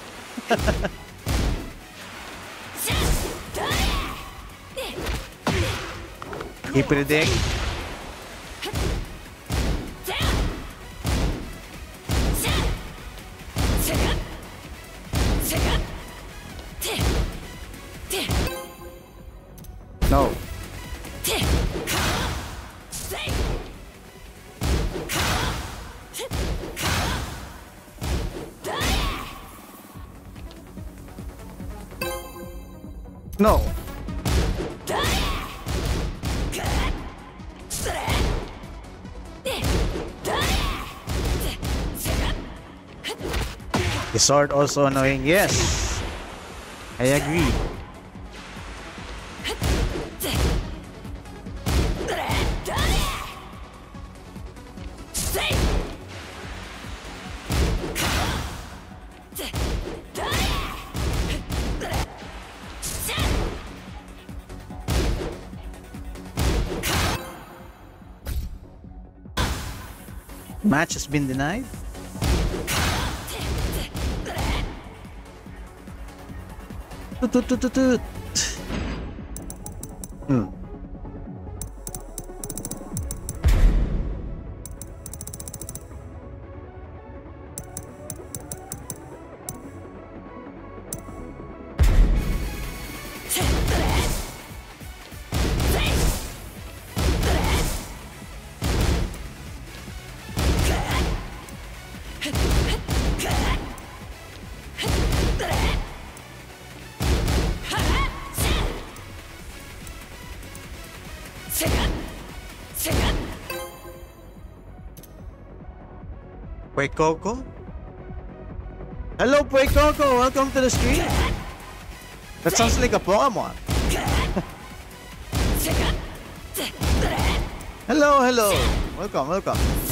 He predict. Sword also annoying. Yes. I agree. Match has been denied. トゥトゥトゥトゥうん。Coco? Hello, Pui Coco! Welcome to the stream! That sounds like a Pokemon. hello, hello! Welcome, welcome.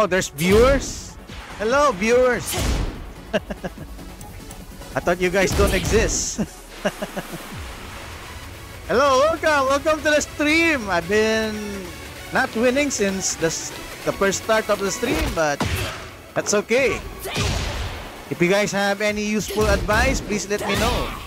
Oh, there's viewers? Hello, viewers! I thought you guys don't exist. Hello, welcome, welcome to the stream. I've been not winning since the, the first start of the stream, but that's okay. If you guys have any useful advice, please let me know.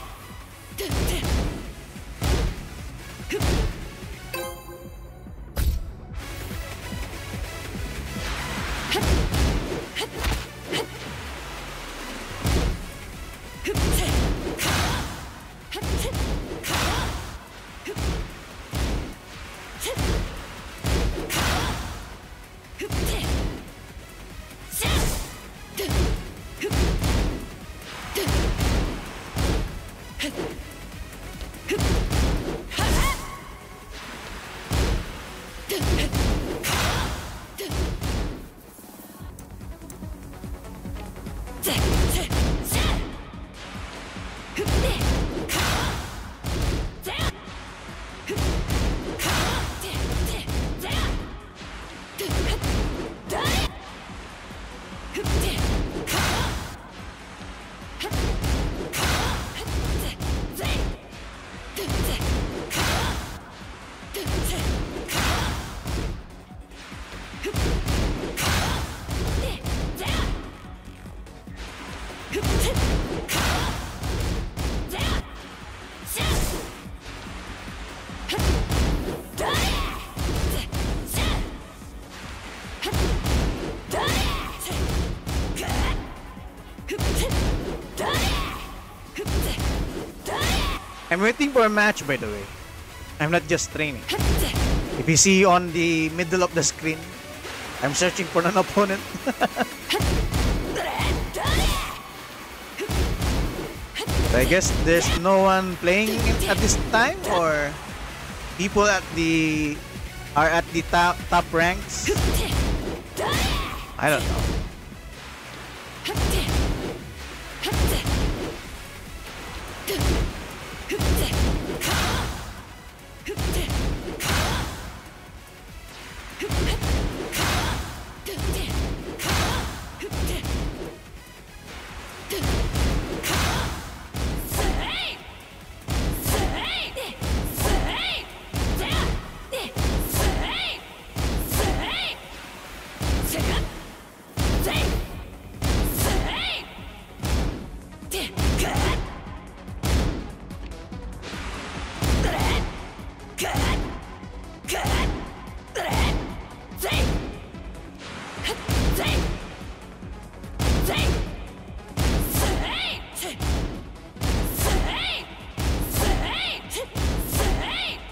Waiting for a match, by the way. I'm not just training. If you see on the middle of the screen, I'm searching for an opponent. I guess there's no one playing at this time, or people at the are at the top top ranks. I don't know.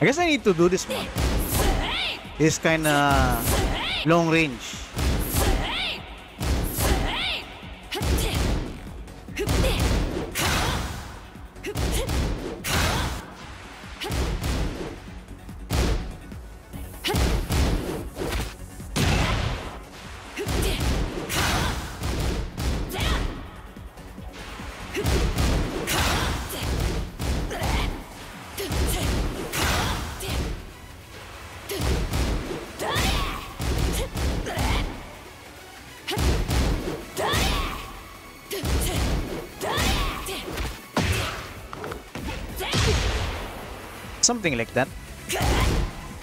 I guess I need to do this one. It's kind of long range. Something like that.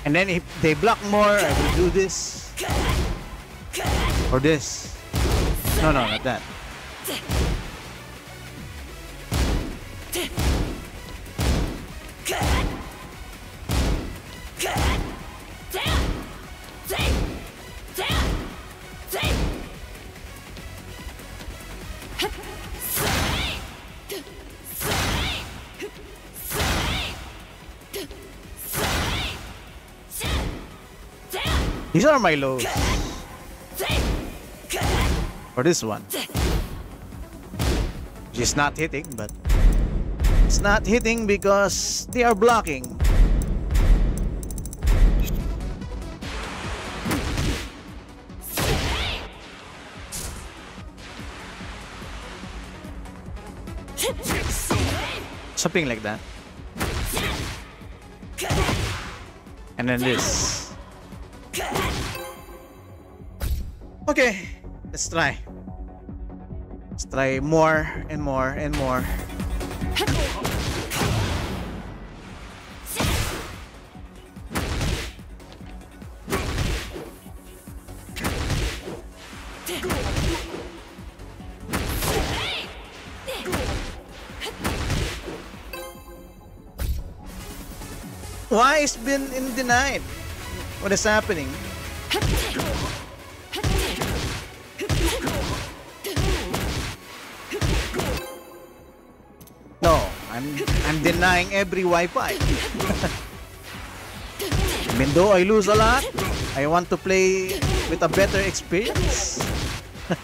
And then if they block more, I will do this. Or this. No, no, not that. These are my lows. For this one. She's not hitting, but it's not hitting because they are blocking. Something like that. And then this. Let's try. Let's try more and more and more. Why is been in denied? What is happening? I'm, I'm denying every Wi-Fi. Even though I lose a lot, I want to play with a better experience.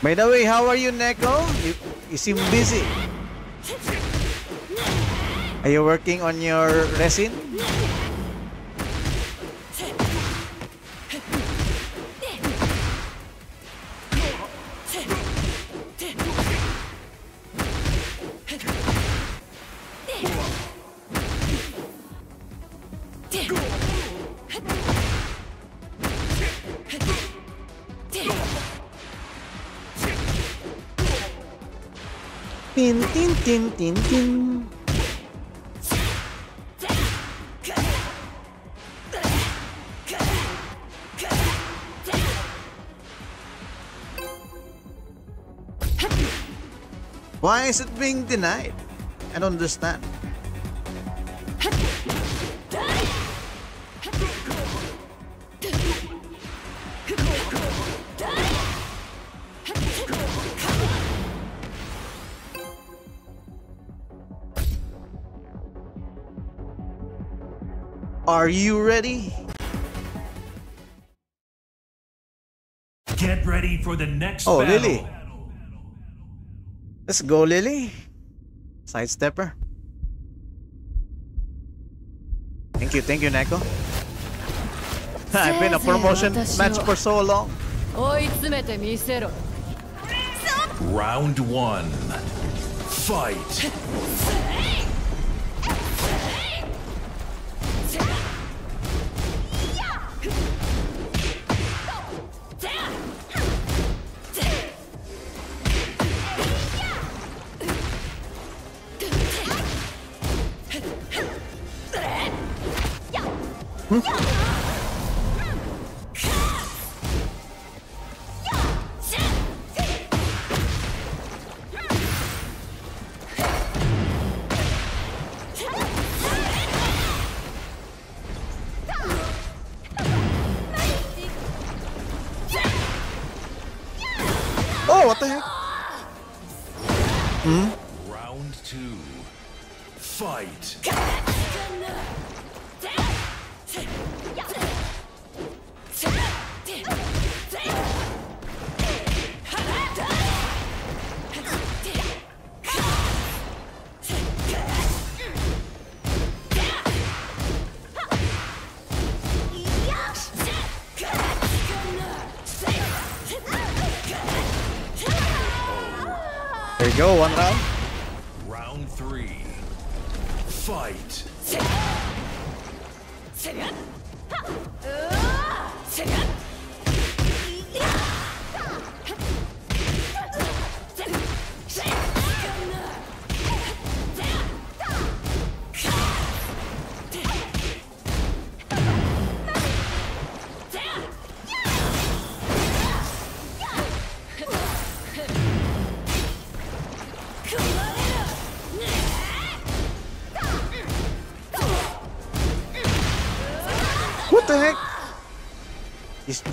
By the way, how are you, Neko? You, you seem busy. Are you working on your resin? Why is it being denied? I don't understand. Are you ready? Get ready for the next Oh, battle. Lily. Let's go, Lily. Sidestepper. Thank you, thank you, Neko. I've been a promotion match for so long. Round one. Fight. Oh, go, one round. Round three. Fight.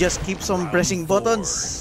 Just keeps on pressing buttons.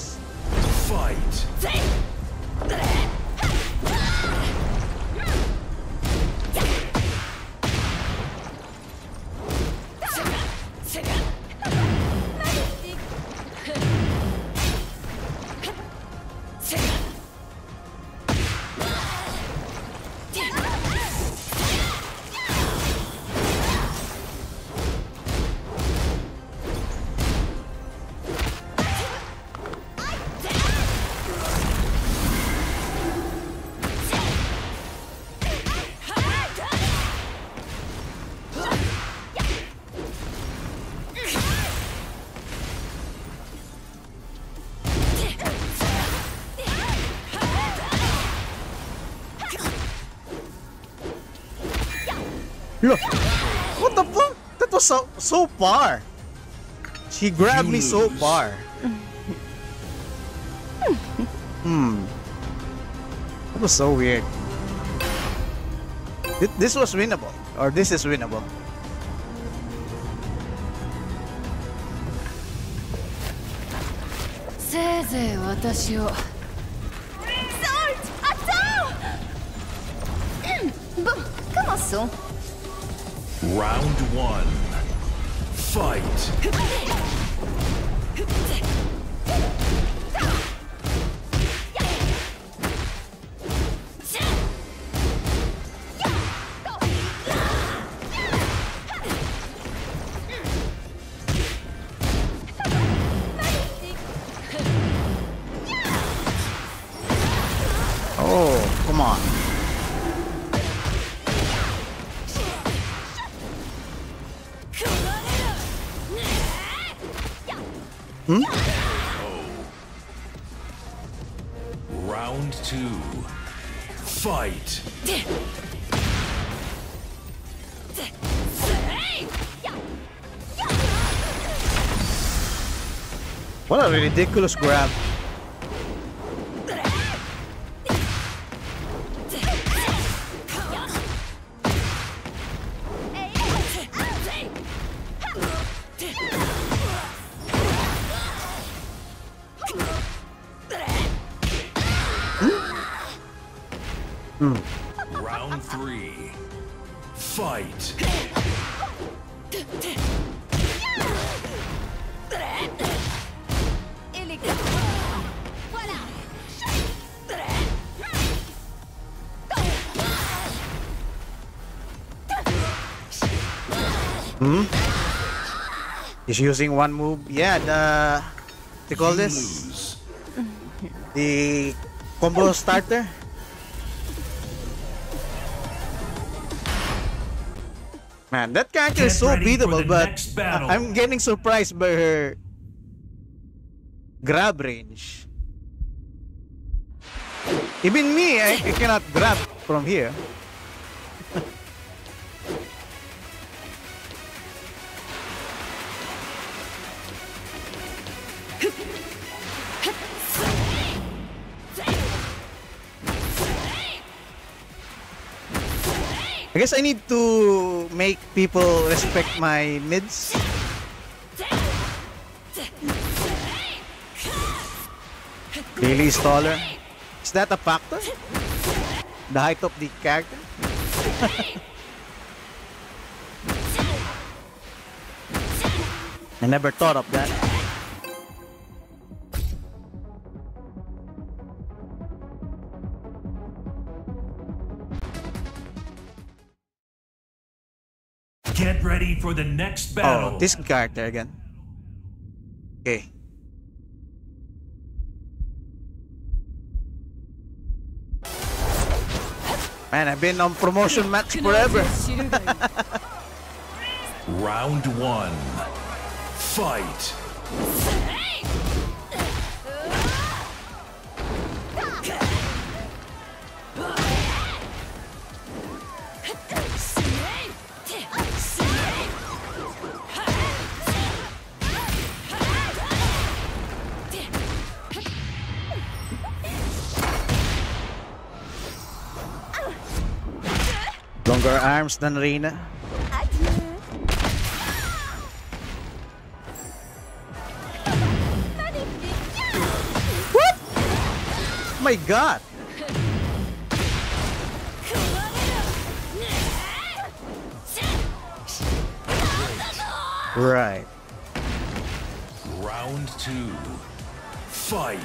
So so far. She grabbed me so far. hmm. That was so weird. Thi- This was winnable, or this is winnable. Ridiculous grab. He's using one move. Yeah, the they call this the combo starter. Man, that character is so beatable, but. I'm getting surprised by her grab range. Even me, I, I cannot grab from here. I guess I need to make people respect my mids. Is taller. Is that a factor? The height of the character? I never thought of that. Ready for the next oh, battle. Oh, this character again. Okay. Man, I've been on promotion match forever. Round one. Fight. Longer arms than Reina. What? My god. Right. Round two. Fight.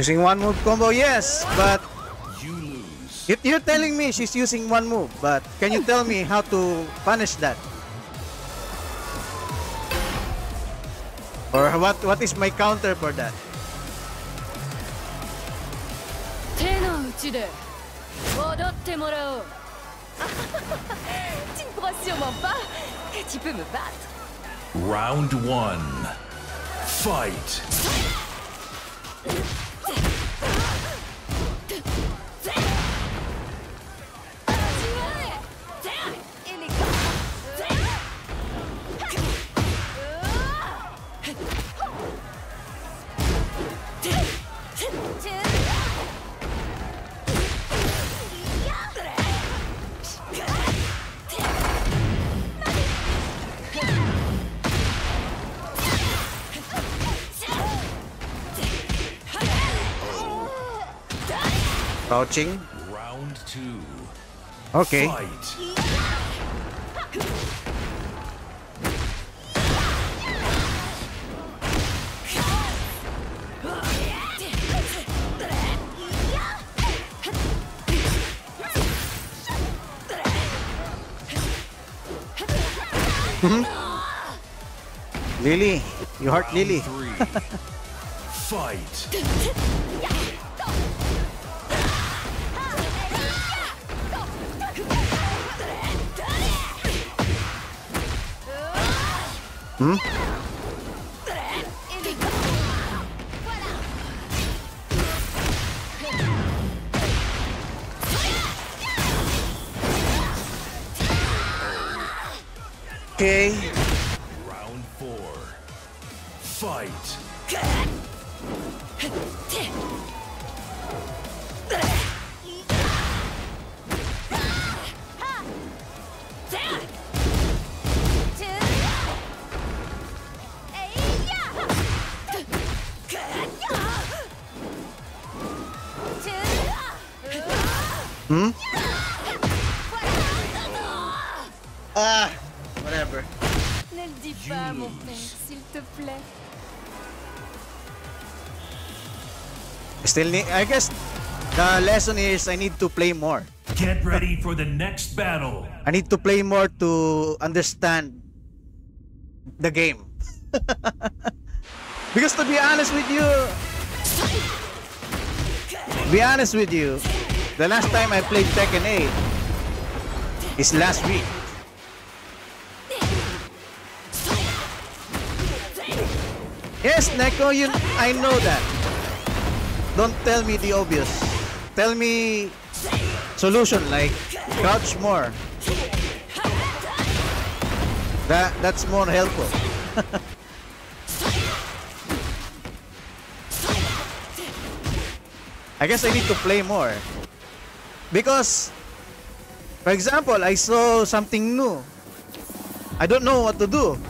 Using one move combo, yes, but you lose. You're telling me she's using one move, but can you tell me how to punish that? Or what? What is my counter for that? Round one. Fight. Crouching. Round two. Okay. Fight. Hmm? Lily. You heart Lily. Three. Fight. Hmm? Still need, I guess the lesson is I need to play more. Get ready for the next battle. I need to play more to understand the game. because to be honest with you, be honest with you, the last time I played Tekken 8 is last week. Yes, Neko, you, I know that. Don't tell me the obvious. Tell me solution like crouch more. That that's more helpful. I guess I need to play more. Because for example, I saw something new. I don't know what to do.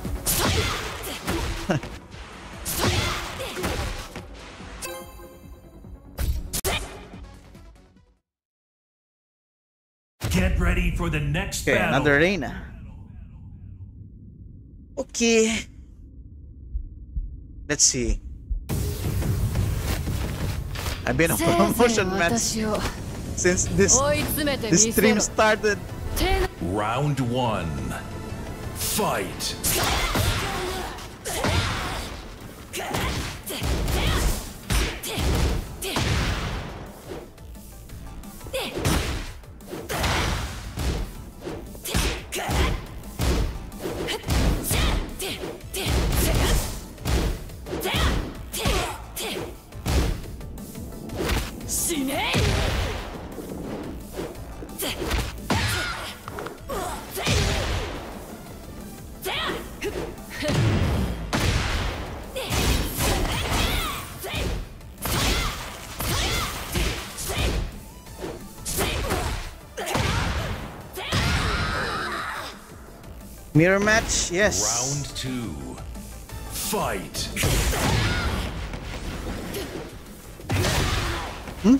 ready for the next okay, battle. another Reina. Okay. Let's see. I've been on promotion match since this, this stream started. Round one. Fight. Mirror match, yes. Round two. Fight. Hmm?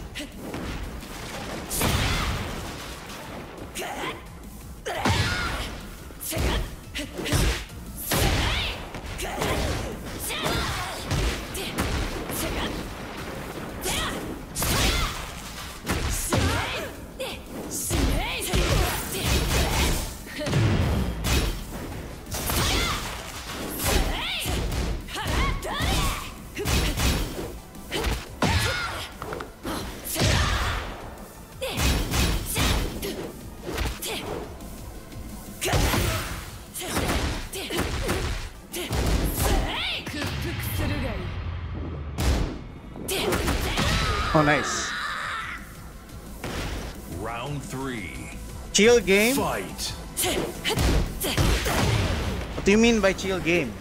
Chill game? Fight. What do you mean by chill game?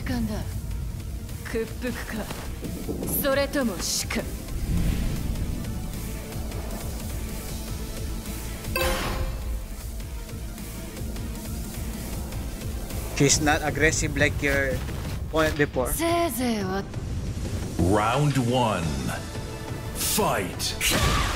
時間だ屈服かそれとも死か She's not aggressive like your opponent before. Round one. Fight.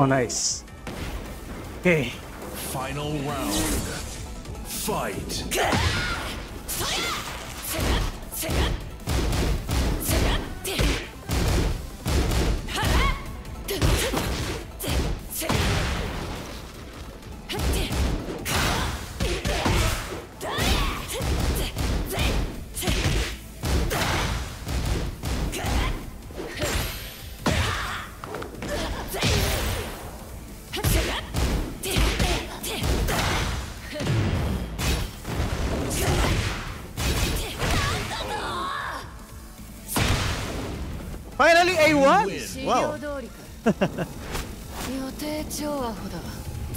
Oh, nice. Okay. Final round. Fight. Finally A1! Wow.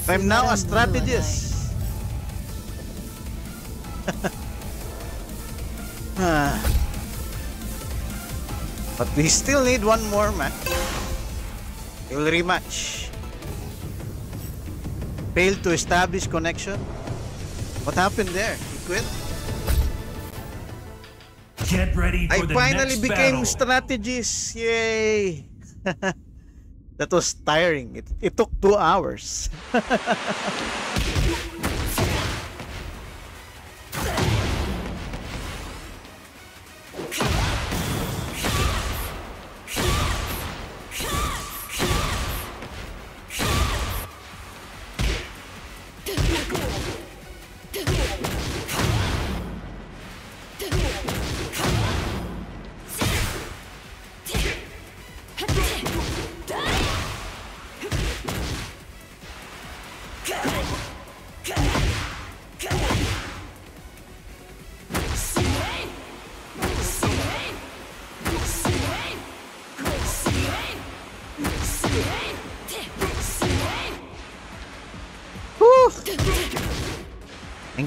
I'm now a strategist. but we still need one more match. We will rematch. Failed to establish connection. What happened there? He quit? Get ready I for the finally next became battle. strategist. Yay! that was tiring. It, it took two hours.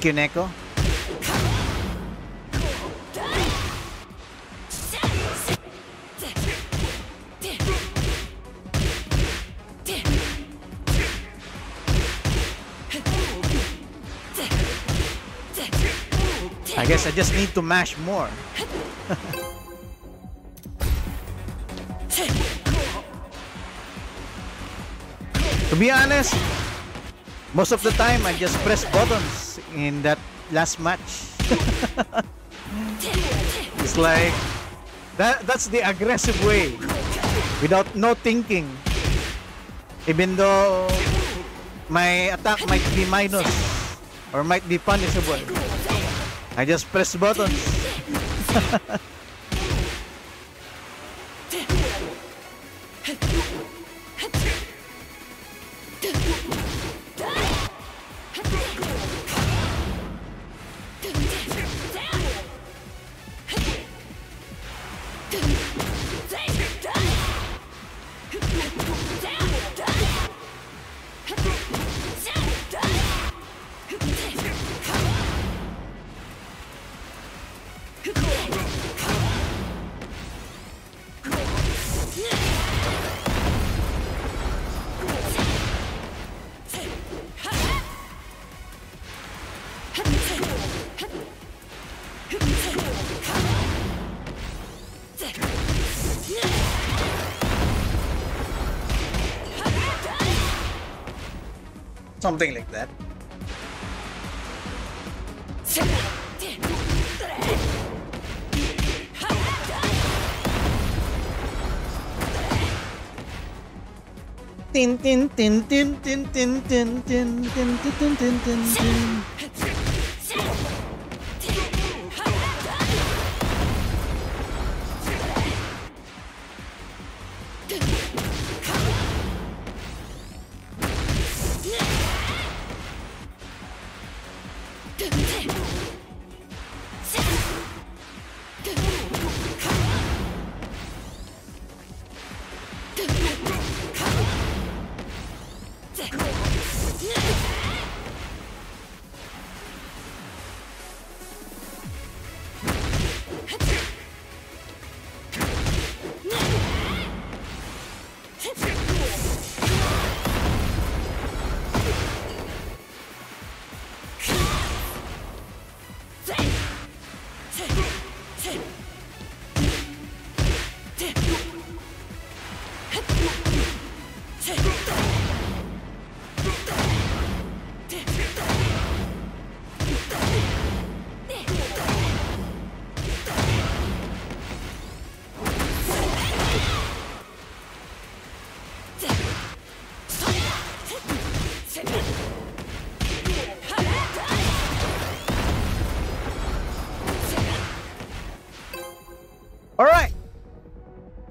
Thank you, Neko. I guess I just need to mash more. to be honest, most of the time I just press buttons in that last match. it's like that that's the aggressive way without no thinking. Even though my attack might be minus or might be punishable. I just press buttons. Something like that. Tin tin tin tin tin tin tin tin tin tin tin tin tin.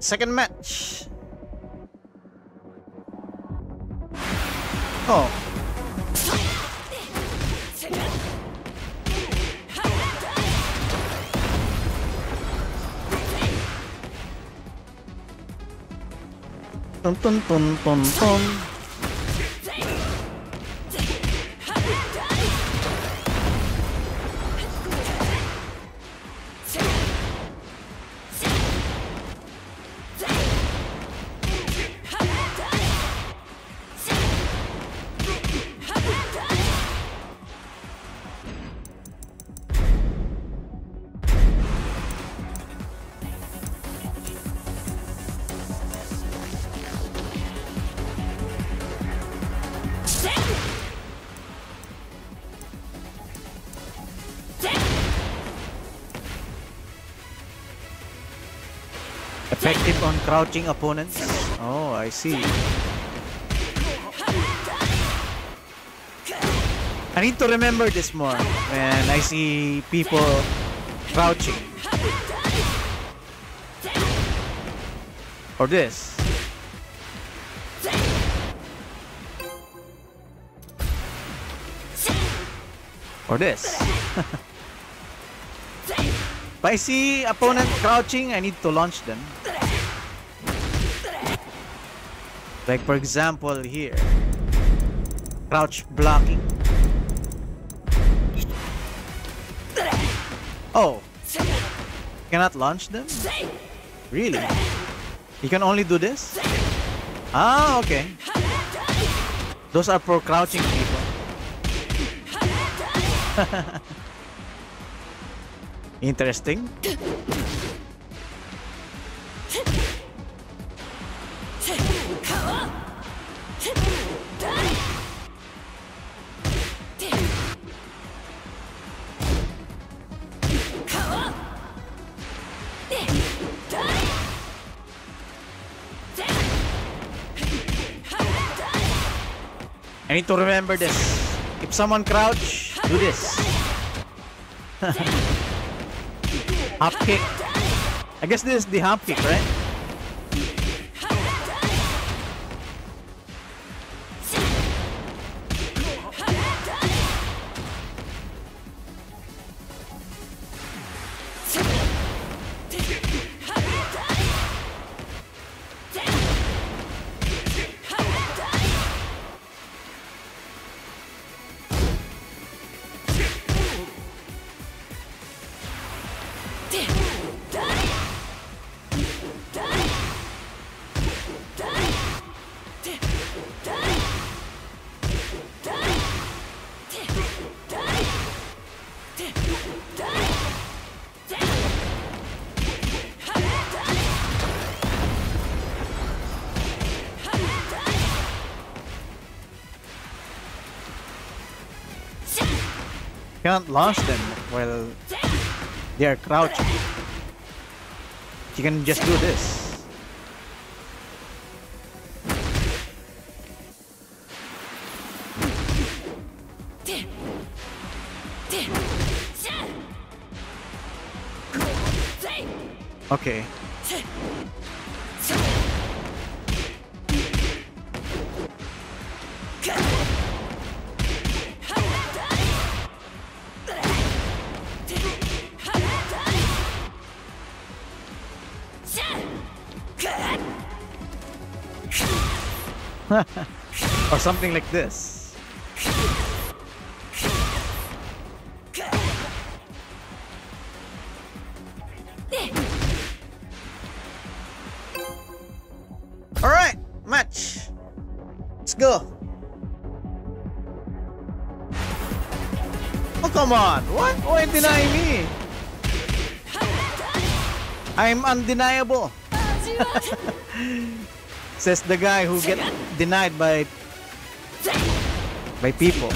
Second match. Oh. Dun dun dun dun dun. Crouching opponents. Oh, I see. I need to remember this more when I see people crouching. Or this. Or this. if I see opponent crouching, I need to launch them. Like for example here. Crouch blocking. Oh. Cannot launch them? Really? You can only do this? Ah, okay. Those are for crouching people. Interesting. I need to remember this. If someone crouch, do this. hop kick. I guess this is the hop kick, right? Can't launch them while they are crouching. You can just do this. Okay. Something like this. All right, match. Let's go. Oh, come on. What? Oh, Why deny me? I'm undeniable. Says the guy who get denied by by people.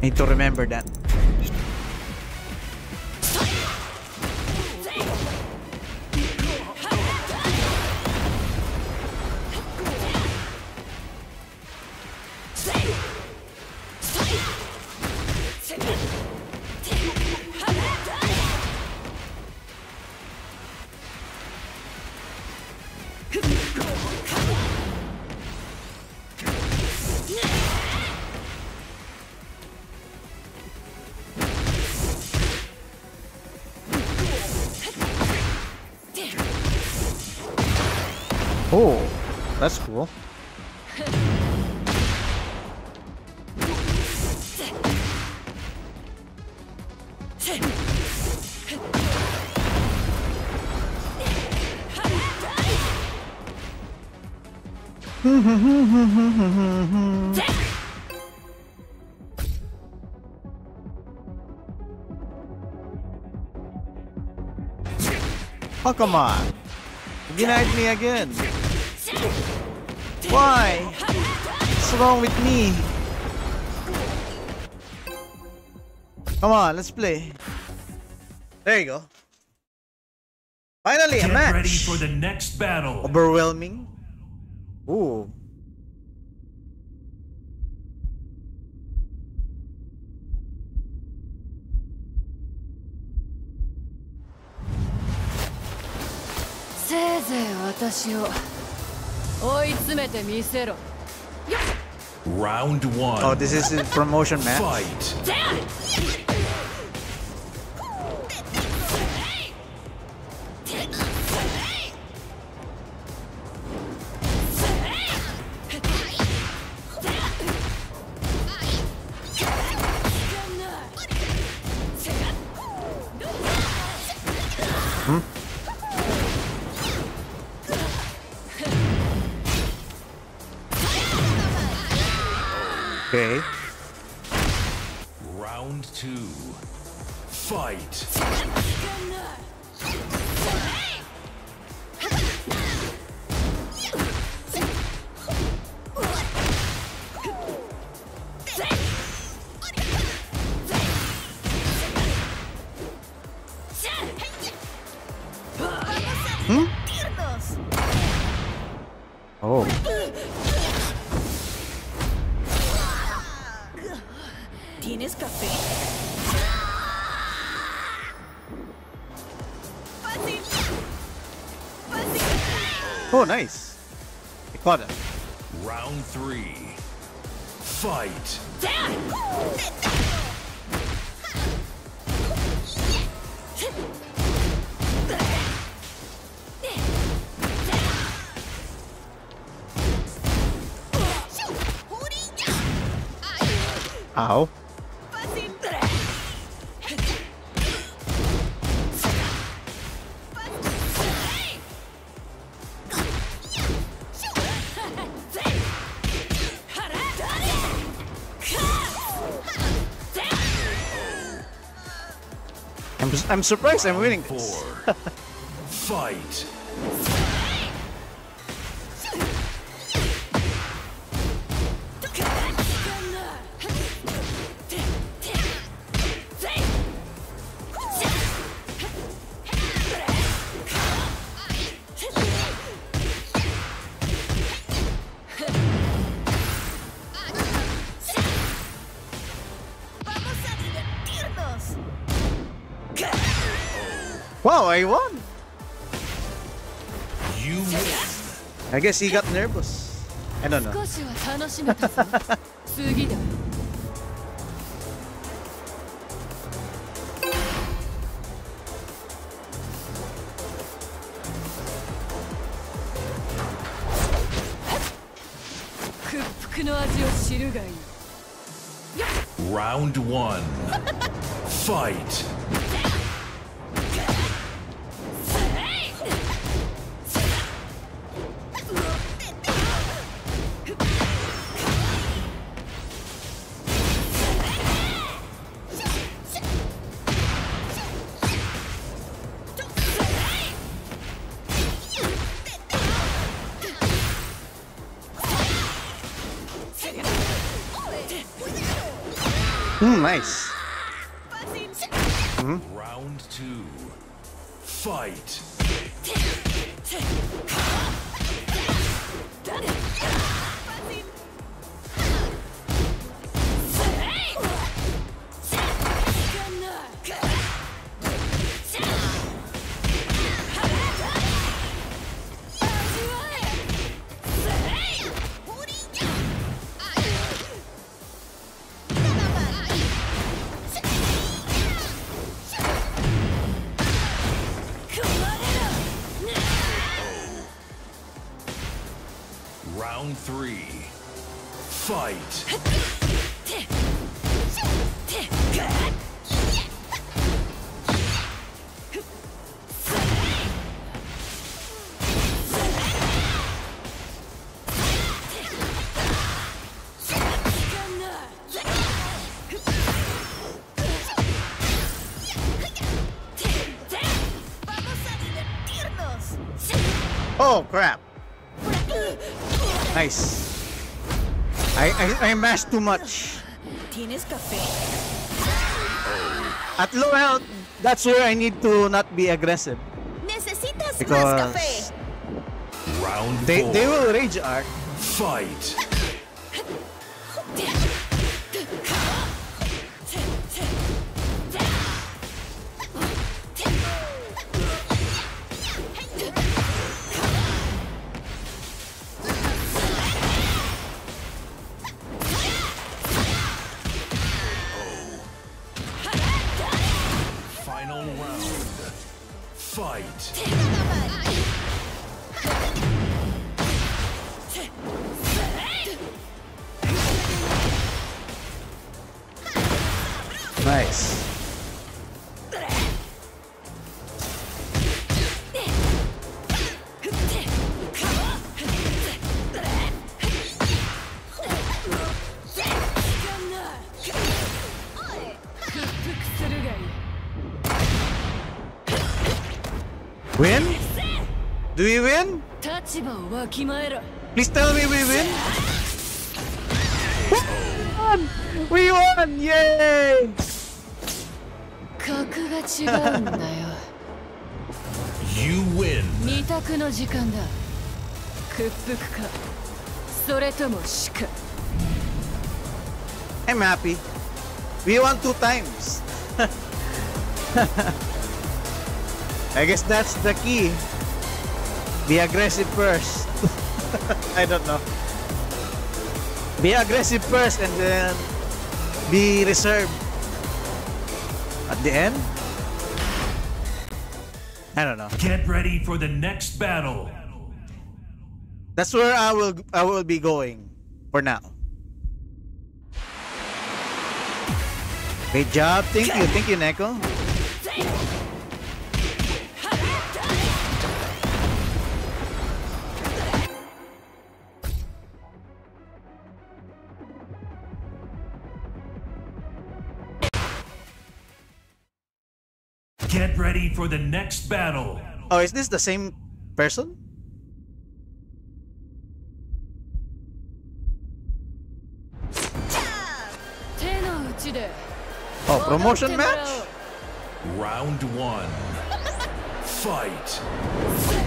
Need to remember that. Oh, come on. Denied me again. Why? What's wrong with me? Come on, let's play. There you go. Finally, a Get match. ready for the next battle. Overwhelming. 私を追い詰めてみせろ Round one. Oh, this is a promotion match. Fight. Oh, nice. I caught it. Round three. Fight. Ow. I'm, surprised I'm winning Four. Fight. I guess he got nervous. I don't know. nice. Oh, crap. Nice. I, I, I mashed too much. At low health, that's where I need to not be aggressive. Necesitas más Because. Round they, they will rage art. Fight. Fight. Happy. We won two times. I guess that's the key. Be aggressive first. I don't know. Be aggressive first and then be reserved. At the end? I don't know. Get ready for the next battle. That's where I will I will be going for now. Great job. Thank you. Thank you, Neko. Get ready for the next battle. Oh, is this the same person? Promotion match? Round one. Fight.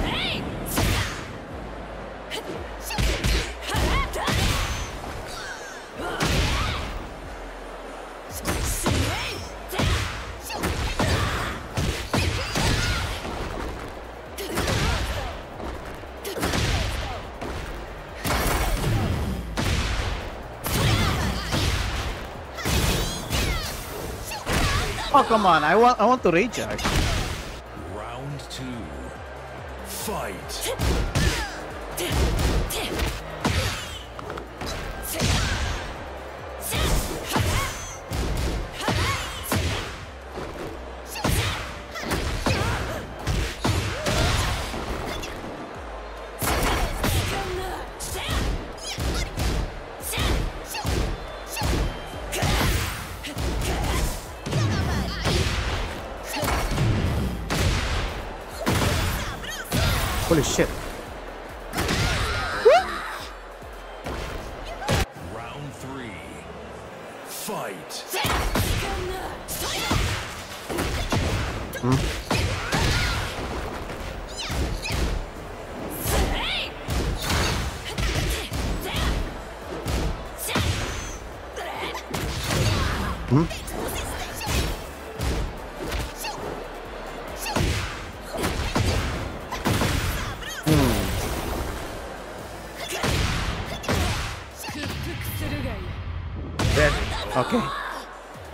Oh, come on. I want I want to rage art. Round two. Fight.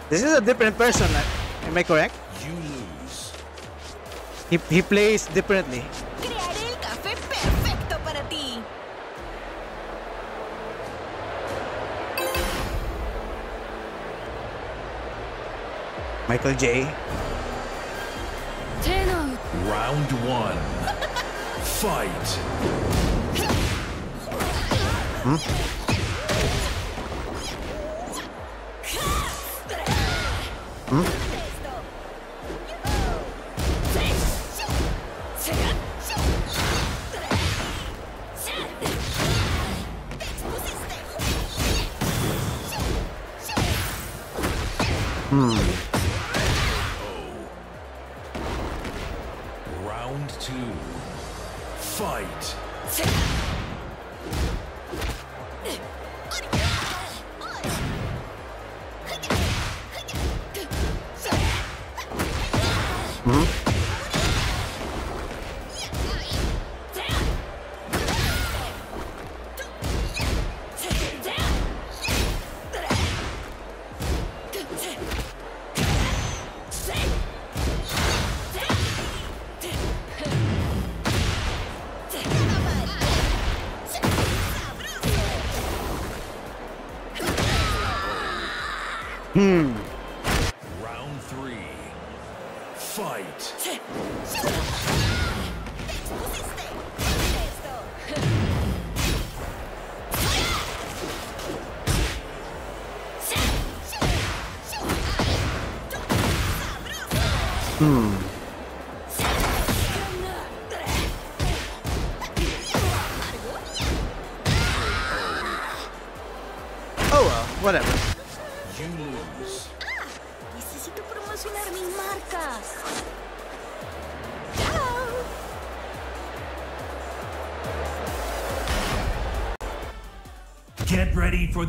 This is a different person. uh, Am I correct? You lose. He, he plays differently. Crearé el café perfecto para ti. Michael J. Round one. Fight. Round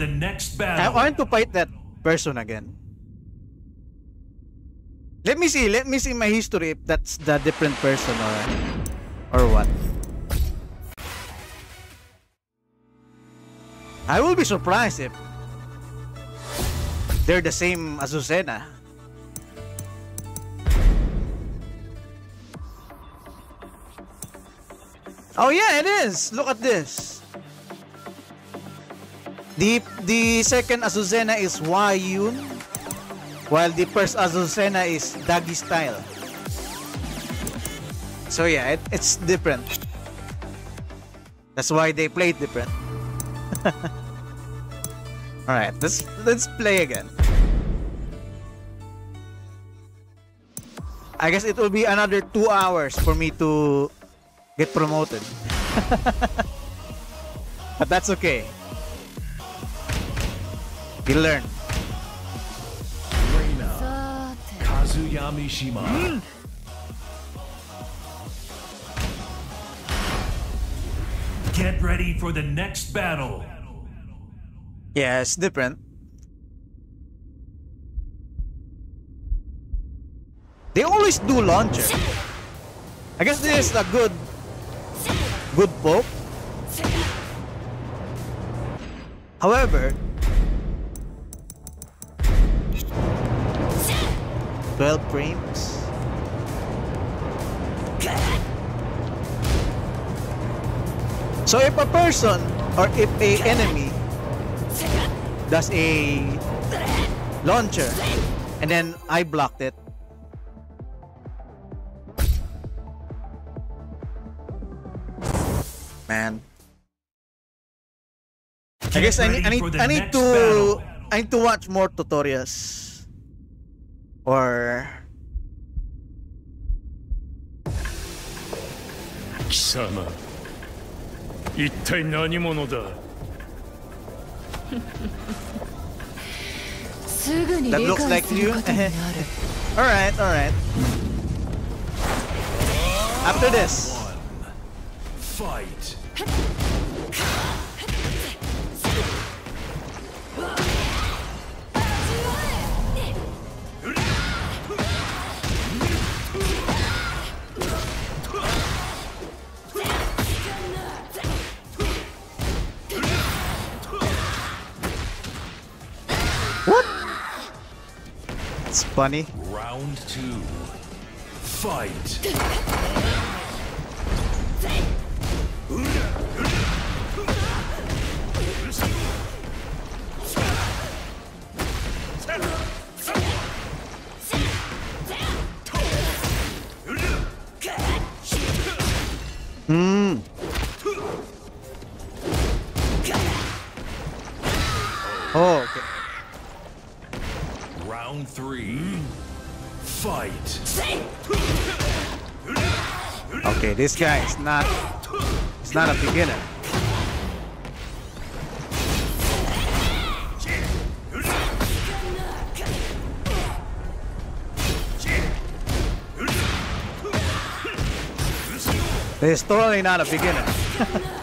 the next battle. I want to fight that person again. Let me see. Let me see my history if that's the different person or or what. I will be surprised if they're the same Azucena. Oh yeah, it is. Look at this. The the second Azucena is Wayun, while the first Azucena is Dagi style. So yeah, it, it's different. That's why they play different. All right, let's let's play again. I guess it will be another two hours for me to get promoted. but that's okay. You learn. Reina. さて Kazuya Mishima. Get ready for the next battle. Yeah, it's different. They always do launcher. I guess this is a good good poke. However, 12 frames. So if a person or if a enemy does a launcher and then I blocked it man I guess I need, I need, I need to. I need to watch more tutorials or 貴様一体何者だすぐに that 理 looks 解 like する you ことになる alright alright after this Fight. Funny Round two. Fight. This guy is not he's not a beginner. He's totally not a beginner.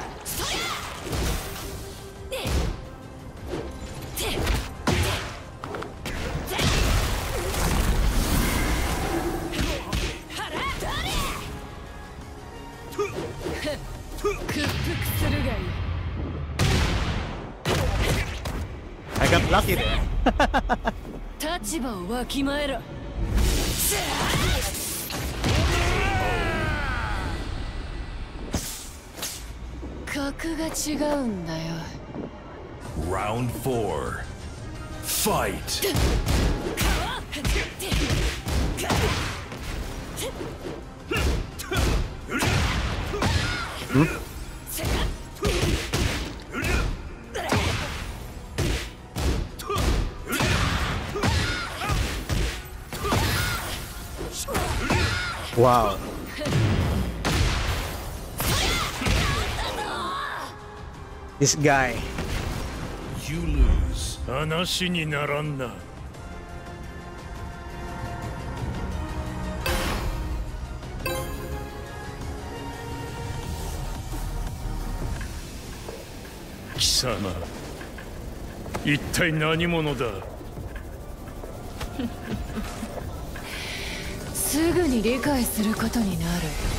立場をわきまえろ。格が違うんだよ。Round 4 Fight! Wow. This guy. You lose. 話にならんな貴様一体何者だすぐに理解することになる。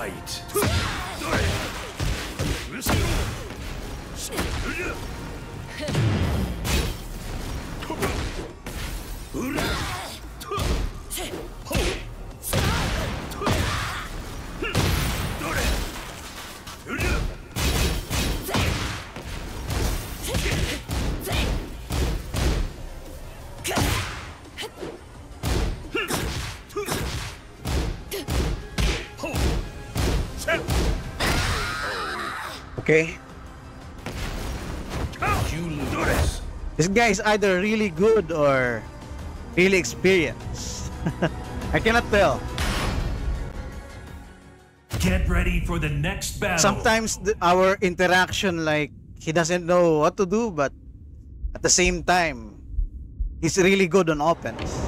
Fight! This guy is either really good or really experienced. I cannot tell. Get ready for the next battle. Sometimes the, our interaction, like, he doesn't know what to do, but at the same time, he's really good on offense.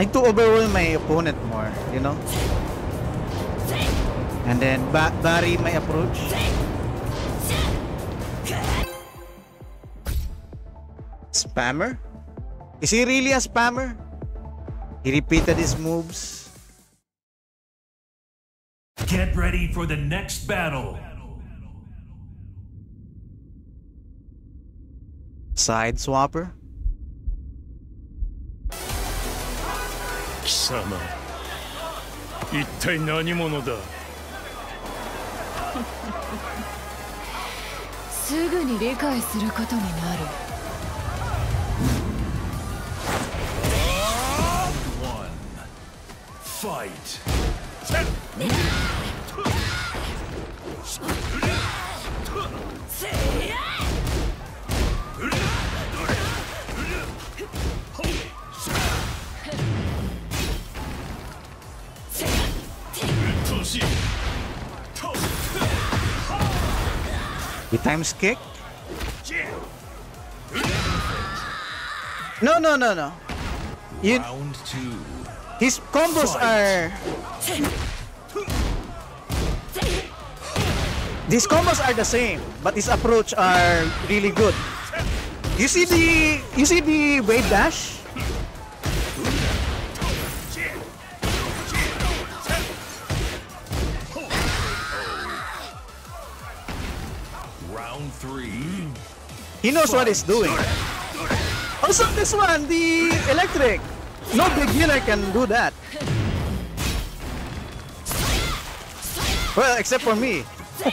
I need to overwhelm my opponent more, you know? And then ba Barry may approach. Spammer? Is he really a spammer? He repeated his moves. Get ready for the next battle. Side swapper? 貴様一体何者だ？すぐに理解することになる One. Fight. He times kick? No, no, no, no. You, Round two. his combos are... These combos are the same, but his approach are really good. You see the... You see the wave dash? He knows what he's doing. Oh, also, this one, the electric. No beginner can do that. Well, except for me.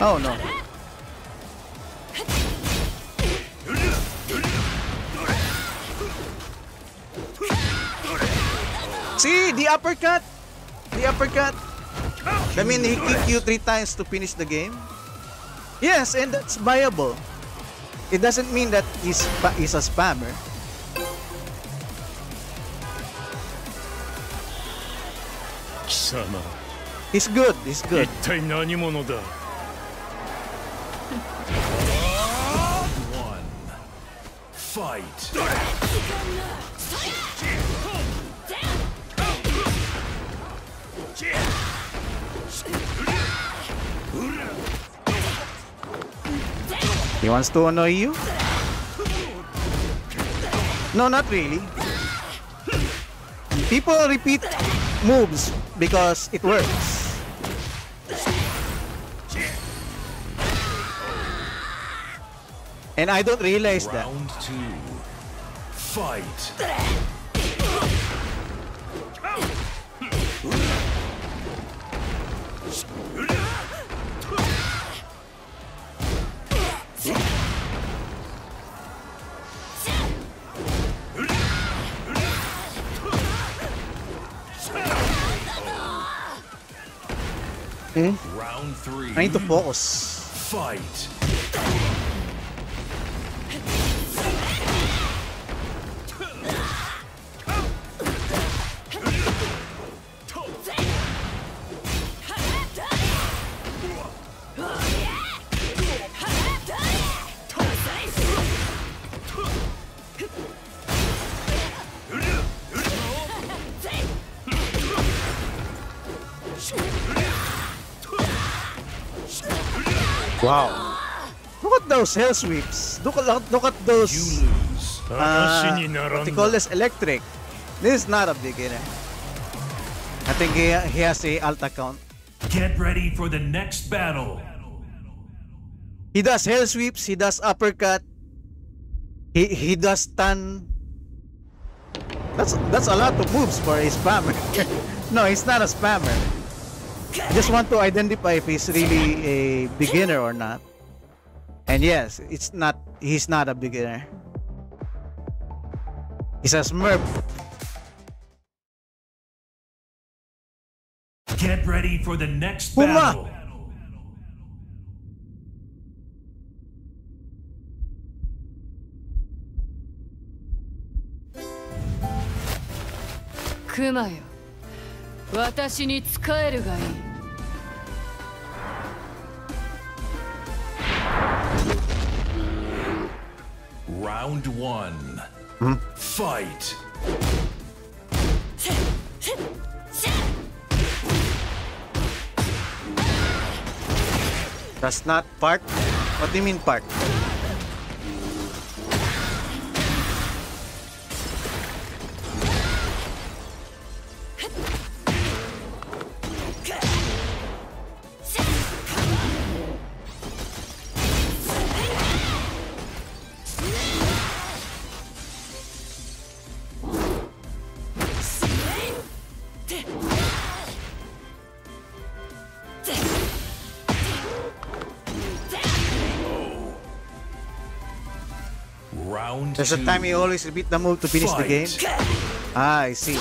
oh no. See, the uppercut. The uppercut. That means he kicked you three times to finish the game? Yes, and that's viable. It doesn't mean that he's, he's a spammer. He's good, he's good. Fight! He wants to annoy you? No, not really. People repeat moves because it works. And I don't realize that. Round two. Fight. Hmm? Round three. I need to focus. Fight. Wow. Look at those hell sweeps. Look at look at those. You. Uh, they call this electric. This is not a beginner. I think he, he has a alt account. Get ready for the next battle. He does hell sweeps. He does uppercut. He he does stun. That's that's a lot of moves for a spammer. no, he's not a spammer. I just want to identify if he's really a beginner or not. And yes, it's not he's not a beginner. He's a smurf. Get ready for the next battle. Kuma yo. 私に仕えるがいいラウンド1ファイト That's not park? What do you mean park? There's a time you always repeat the move to finish the game. Ah, I see.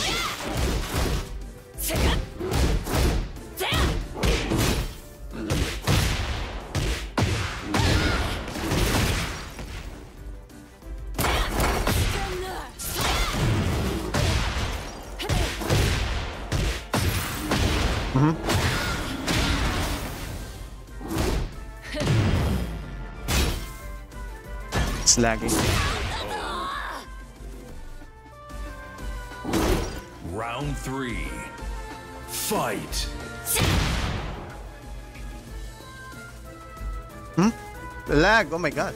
Mhm. It's lagging. Three. Fight. Hmm? Lag, oh my god.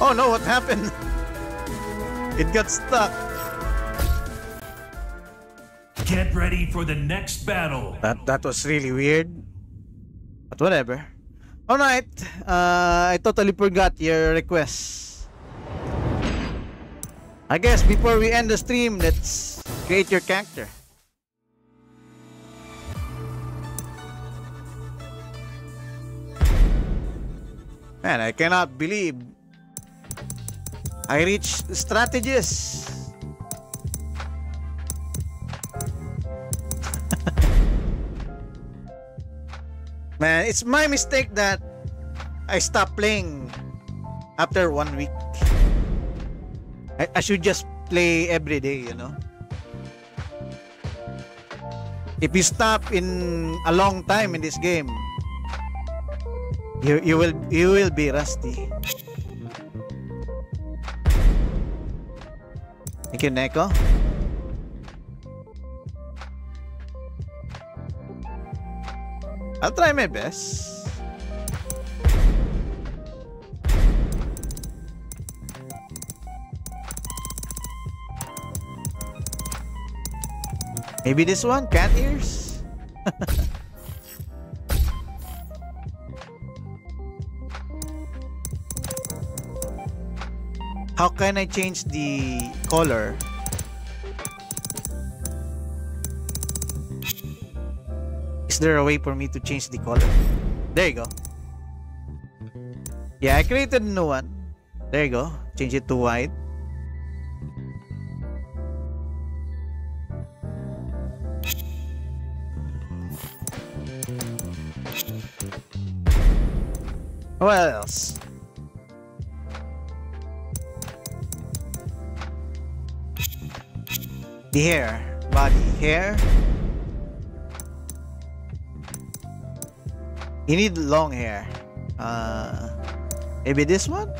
Oh no, what happened? It got stuck. Get ready for the next battle. That that was really weird. But whatever. Alright. Uh, I totally forgot your request. I guess before we end the stream, let's create your character. Man, I cannot believe I reached strategist. Man, it's my mistake that I stopped playing after one week. I, I should just play every day, you know. If you stop in a long time in this game, you you will you will be rusty. Thank you, Neko. I'll try my best. Maybe this one? Cat ears? How can I change the color? There a way for me to change the color? There you go. Yeah, I created a new one. There you go. Change it to white. What else? The hair. Body. Hair. You need long hair. Uh, maybe this one?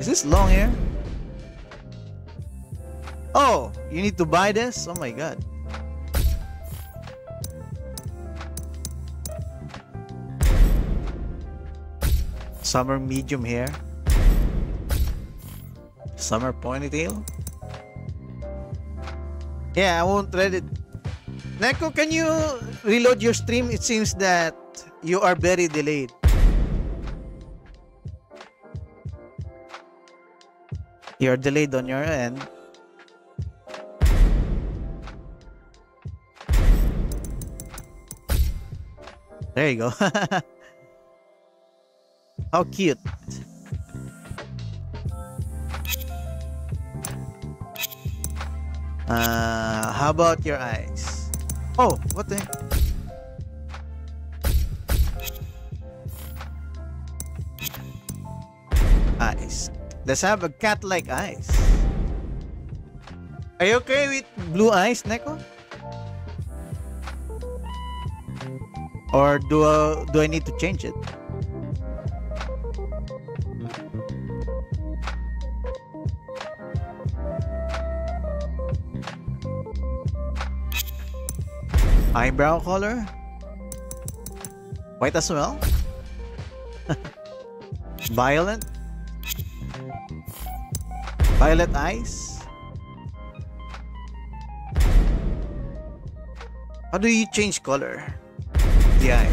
Is this long hair? Oh, you need to buy this? Oh my god. Summer medium hair. Summer ponytail. Yeah, I won't read it. Neko, can you reload your stream? It seems that you are very delayed. You're delayed on your end. There you go. How cute. Uh, how about your eyes? Oh, what the? eyes. Does have a cat-like eyes. Are you okay with blue eyes, Neko? Or do uh, do I need to change it? Eyebrow color? White as well? Violent? Violet eyes? How do you change color? The eye.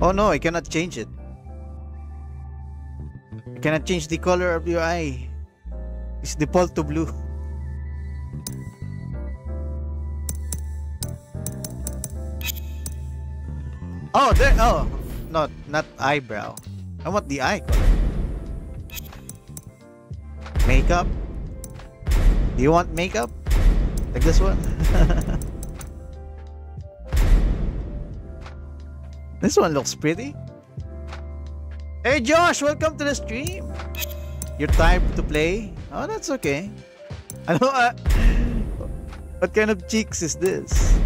Oh no, I cannot change it. I cannot change the color of your eye. It's default to blue. Oh, there. Oh, not not eyebrow. I want the eye color. Makeup. Do you want makeup? Like this one? this one looks pretty. Hey Josh, welcome to the stream. Your time to play? Oh, that's okay. I know. Uh, what kind of cheeks is this?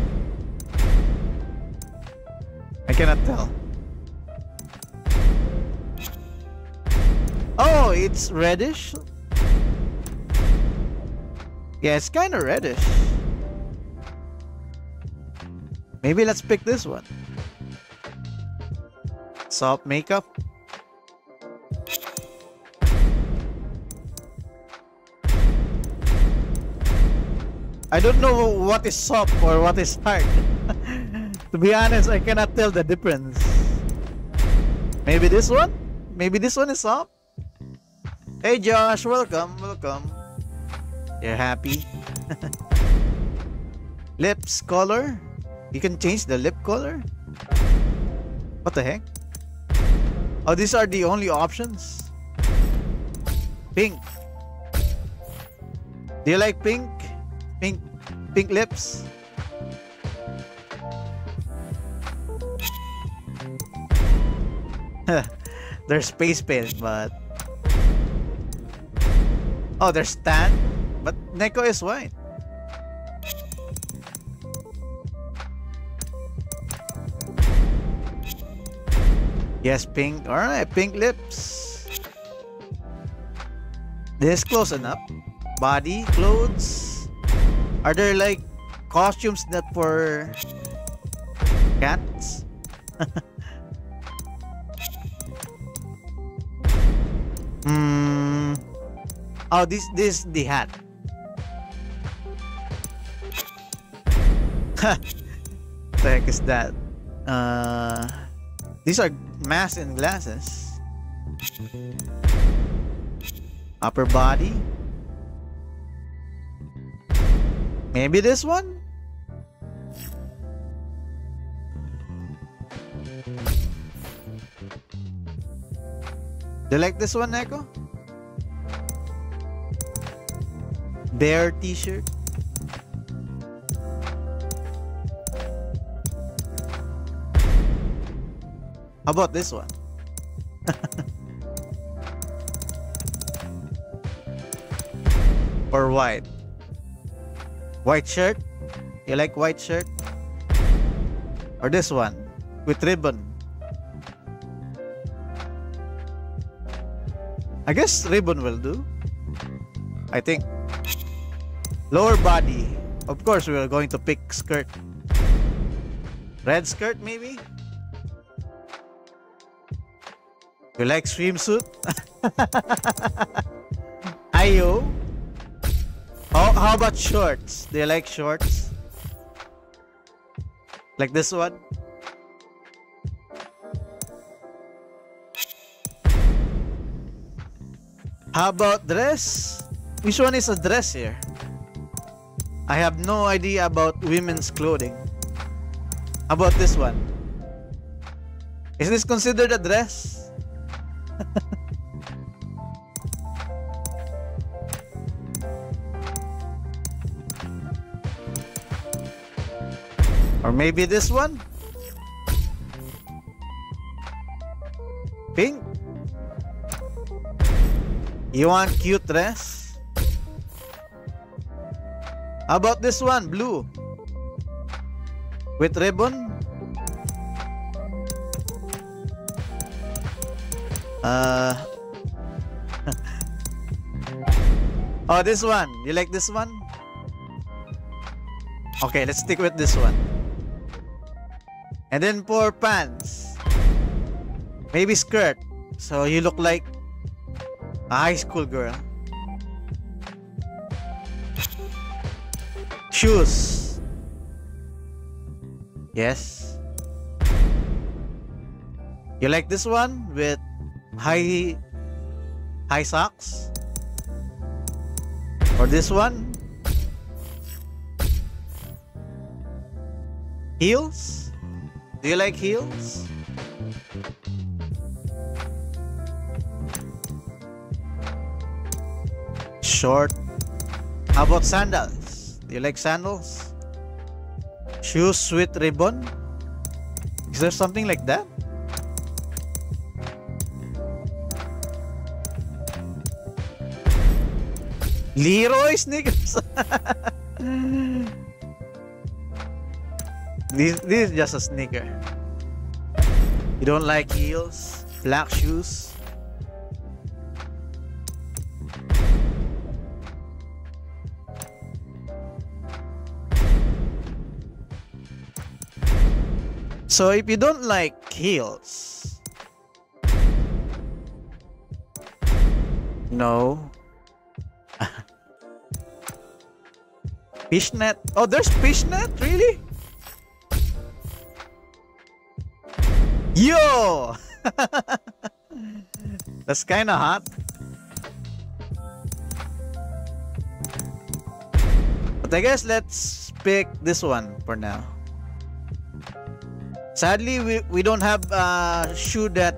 I cannot tell. Oh, it's reddish? Yeah, it's kind of reddish. Maybe let's pick this one. Soft makeup. I don't know what is soft or what is hard. to be honest, I cannot tell the difference. Maybe this one? Maybe this one is up? Hey Josh, welcome, welcome. You're happy? Lips color? You can change the lip color? What the heck? Oh, these are the only options? Pink. Do you like pink? Pink, pink lips? There's space paint, but... Oh, there's tan? But Neko is white. Yes, pink. Alright, pink lips. This close enough. Body, clothes. Are there like costumes that for cats? Hmm. Oh, this this the hat. the heck is that? Uh, these are masks and glasses. Upper body. Maybe this one? You like this one, Neko? Bear t-shirt. How about this one? or white? White shirt? You like white shirt? Or this one? With ribbon? I guess ribbon will do. I think. Lower body. Of course, we are going to pick skirt. Red skirt, maybe? You like swimsuit? Ayo? How, how about shorts? Do you like shorts? Like this one? How about dress? Which one is a dress here? I have no idea about women's clothing. How about this one? Is this considered a dress? or maybe this one? Pink? You want cute dress? How about this one? Blue. With ribbon? Uh... oh, this one. You like this one? Okay, let's stick with this one. And then for pants. Maybe skirt. So you look like high school girl. Shoes. Yes. You like this one with high high socks? Or this one? Heels? Do you like heels? Short. How about sandals? Do you like sandals? Shoes with ribbon? Is there something like that? Leroy sneakers. this, this is just a sneaker. You don't like heels, black shoes. So if you don't like heels, no. Fishnet? Oh, there's fishnet? Really? Yo! That's kind of hot. But I guess let's pick this one for now. Sadly, we, we don't have a shoe that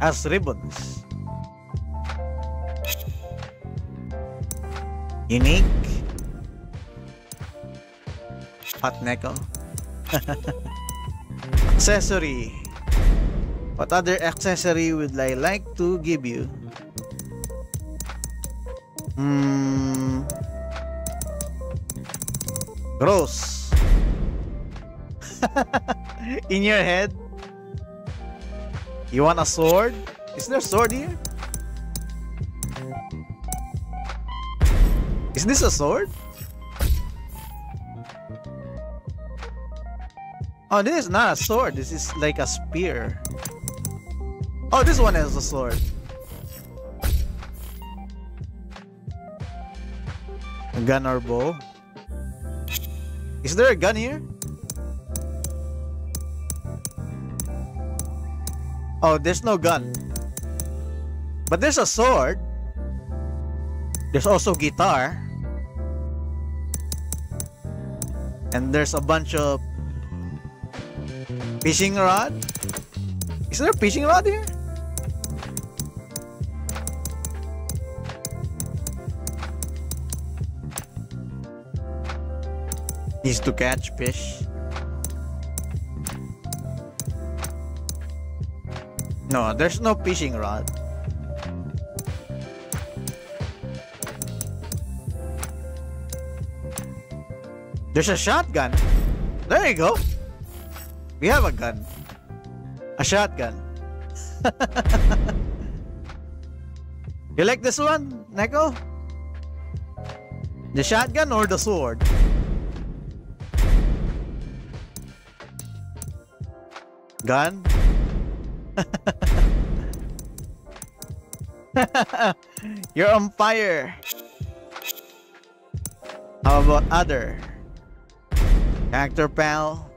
has ribbons. Unique. Hot Neko. accessory. What other accessory would I like to give you? Hmm. Gross. In your head? You want a sword? Is there a sword here? Is this a sword? Oh, this is not a sword. This is like a spear. Oh, this one has a sword. A gun or bow. Is there a gun here? Oh, there's no gun. But there's a sword. There's also guitar. And there's a bunch of Fishing rod? Is there a fishing rod here? Needs to catch fish. No, there's no fishing rod. There's a shotgun. There you go. We have a gun. A shotgun. you like this one, Neko? The shotgun or the sword? Gun? You're on fire. How about other? Actor pal?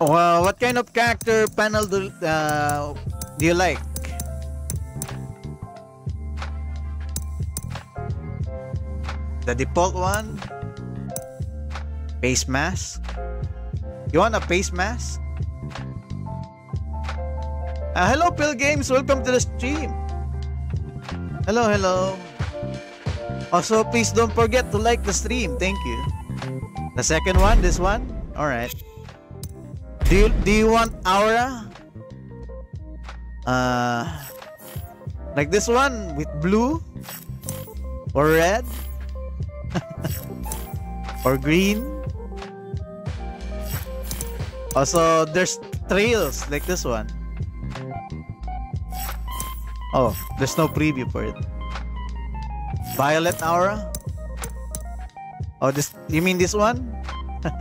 Uh, what kind of character panel do, uh, do you like? The default one? Face mask? You want a face mask? Uh, hello, Pill Games. Welcome to the stream. Hello, hello. Also, please don't forget to like the stream. Thank you. The second one, this one? Alright. Do you do you want aura? Uh like this one with blue or red or green. Oh, also there's trails like this one. Oh, there's no preview for it. Violet Aura? Oh, this you mean this one?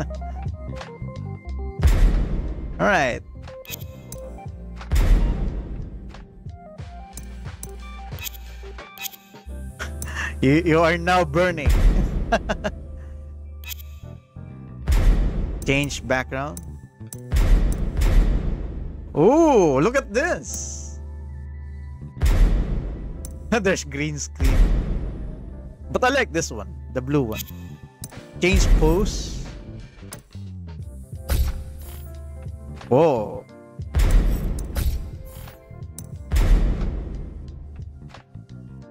Alright. you, you are now burning. Change background. Oh, look at this. There's green screen. But I like this one, the blue one. Change pose. Whoa.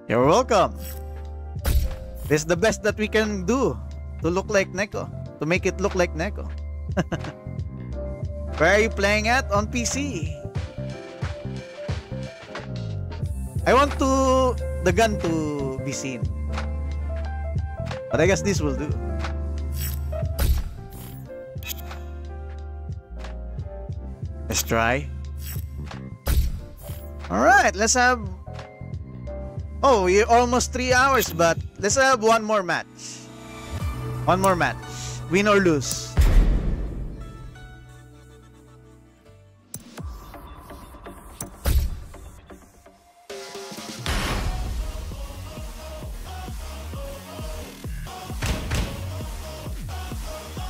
You're welcome. This is the best that we can do to look like Neko. To make it look like Neko. Where are you playing at? On PC. I want to the gun to be seen. But I guess this will do. Let's try. Alright, let's have... Oh, we're almost three hours, but let's have one more match. One more match. Win or lose.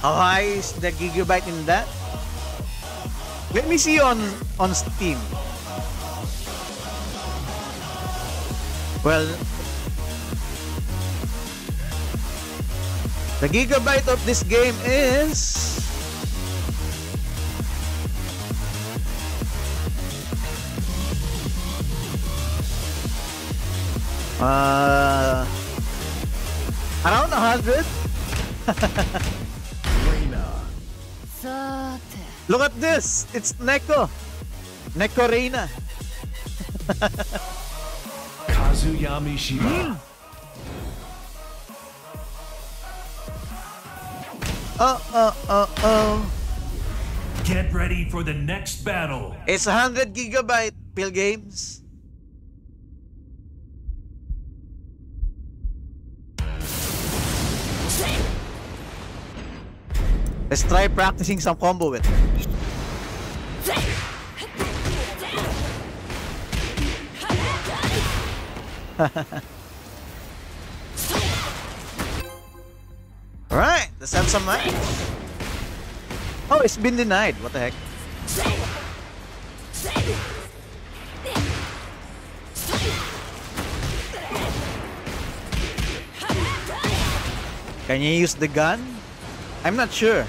How high is the gigabyte in that? Let me see on on Steam. Well, the gigabyte of this game is uh around a hundred. Look at this! It's Neko! Neko Reina! Kazuya Mishima. Oh, oh, oh, oh. Get ready for the next battle. It's 100 gigabyte, Pill Games. Let's try practicing some combo with it. Alright, let's have some match. Oh, it's been denied. What the heck? Can you use the gun? I'm not sure.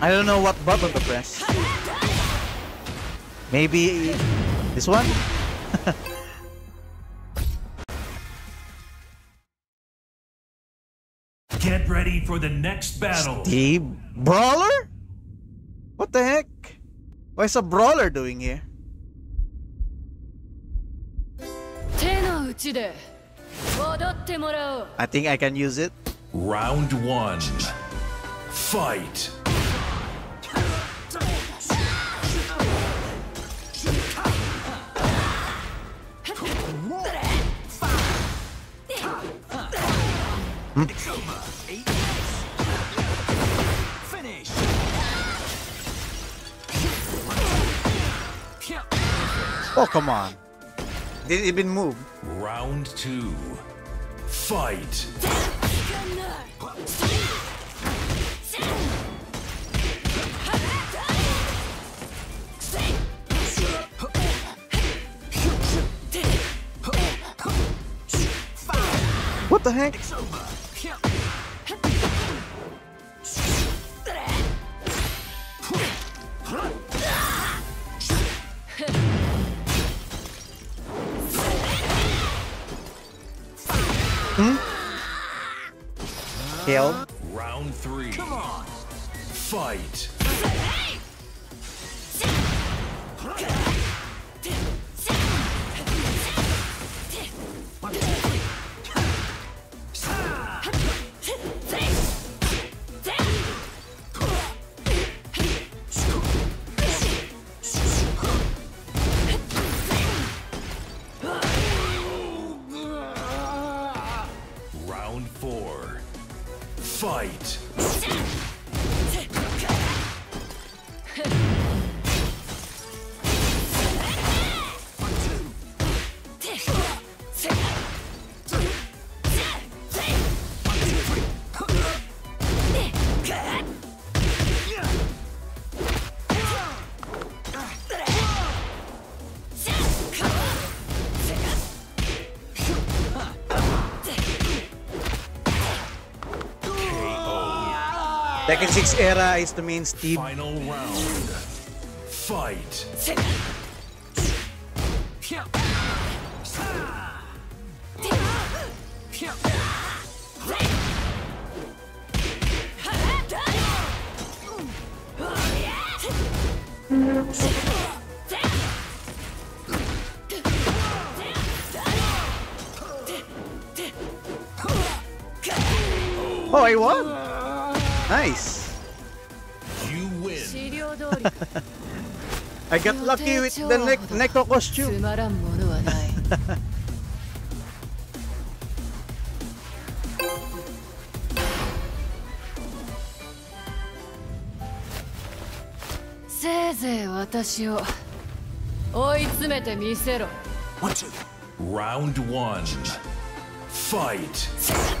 I don't know what button to press. Maybe this one? Get ready for the next battle. The Brawler? What the heck? Why is a brawler doing here? I think I can use it. Round one. Fight. Oh, come on. Didn't even move. Round two. Fight. What the heck? Hmm? Kill. Round three. Come on. Fight. Fight! Tekken 6 era is the main Steve. Final round. Fight! I got lucky with the ne Neko つ costume. まらんものはないせいぜい私を追い詰めてみせろ Round one. Fight!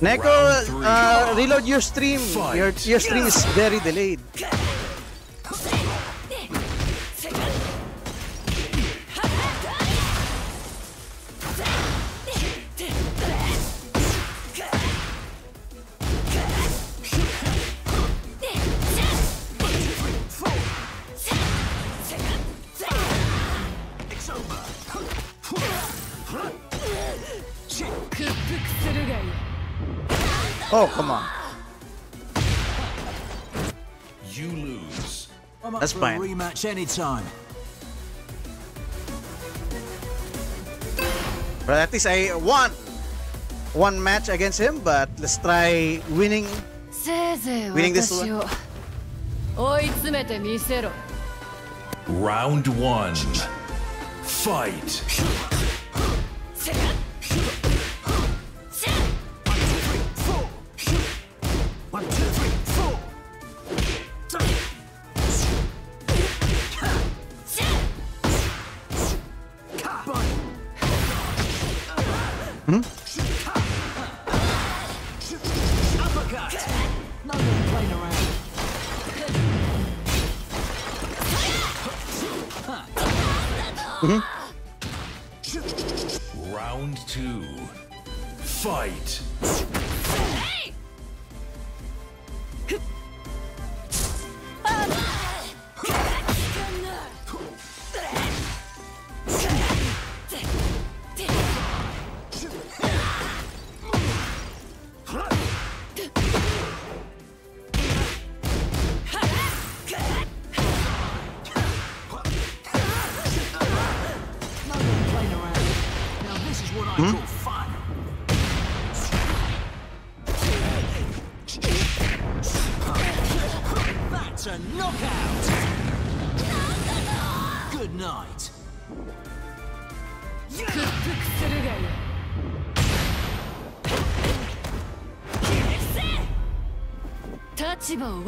Neko, uh, reload your stream. Your your stream is very delayed. Oh, come on. You lose. I'm up That's for fine. A rematch anytime. But at least I won one match against him. But let's try winning. Winning this one. Round one. Fight.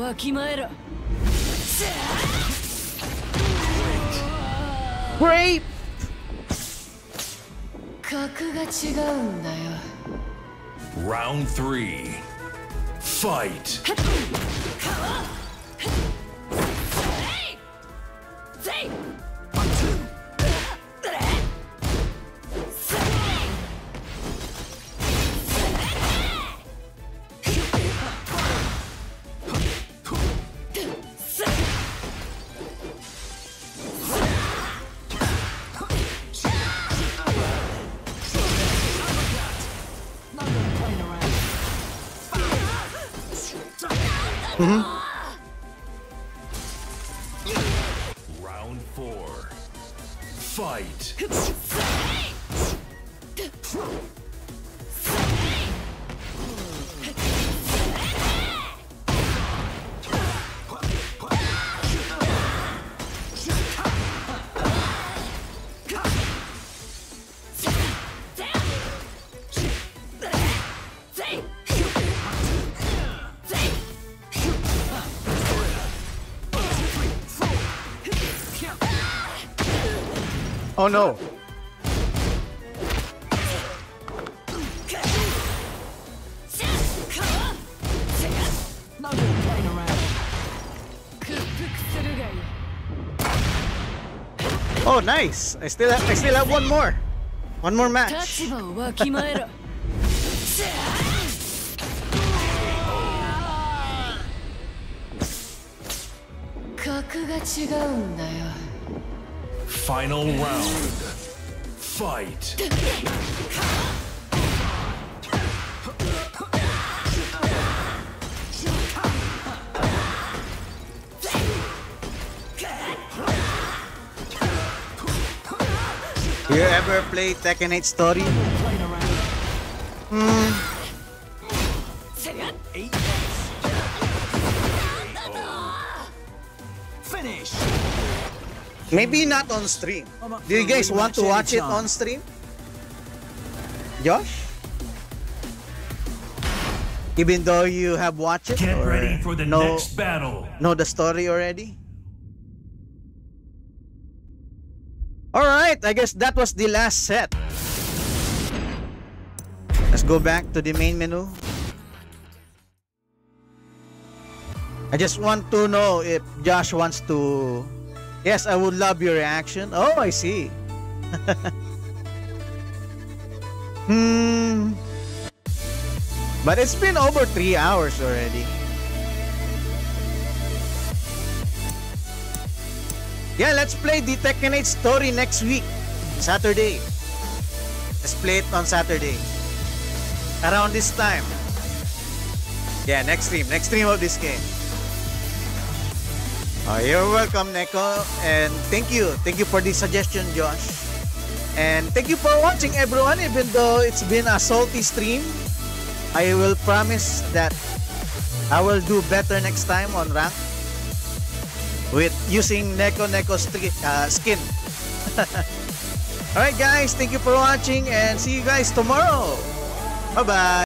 わきまえろ Great! 格が違うんだよ Round three. Fight. Oh no. Oh, nice. I still have, I still have one more. One more match. Final round. Fight. You ever play Tekken 8 Story? Hmm. Maybe not on stream. Do you guys want to watch it on stream? Josh? Even though you have watched it? Get ready for the know, next battle. know the story already? Alright, I guess that was the last set. Let's go back to the main menu. I just want to know if Josh wants to. Yes, I would love your reaction. Oh, I see. hmm. But it's been over three hours already. Yeah, let's play the Tekken 8 story next week. Saturday. Let's play it on Saturday. Around this time. Yeah, next stream. Next stream of this game. Oh, you're welcome, Neko. And thank you. Thank you for the suggestion, Josh. And thank you for watching, everyone. Even though it's been a salty stream, I will promise that I will do better next time on rank with using Neko Neko uh, skin. Alright guys, thank you for watching and see you guys tomorrow. Bye bye.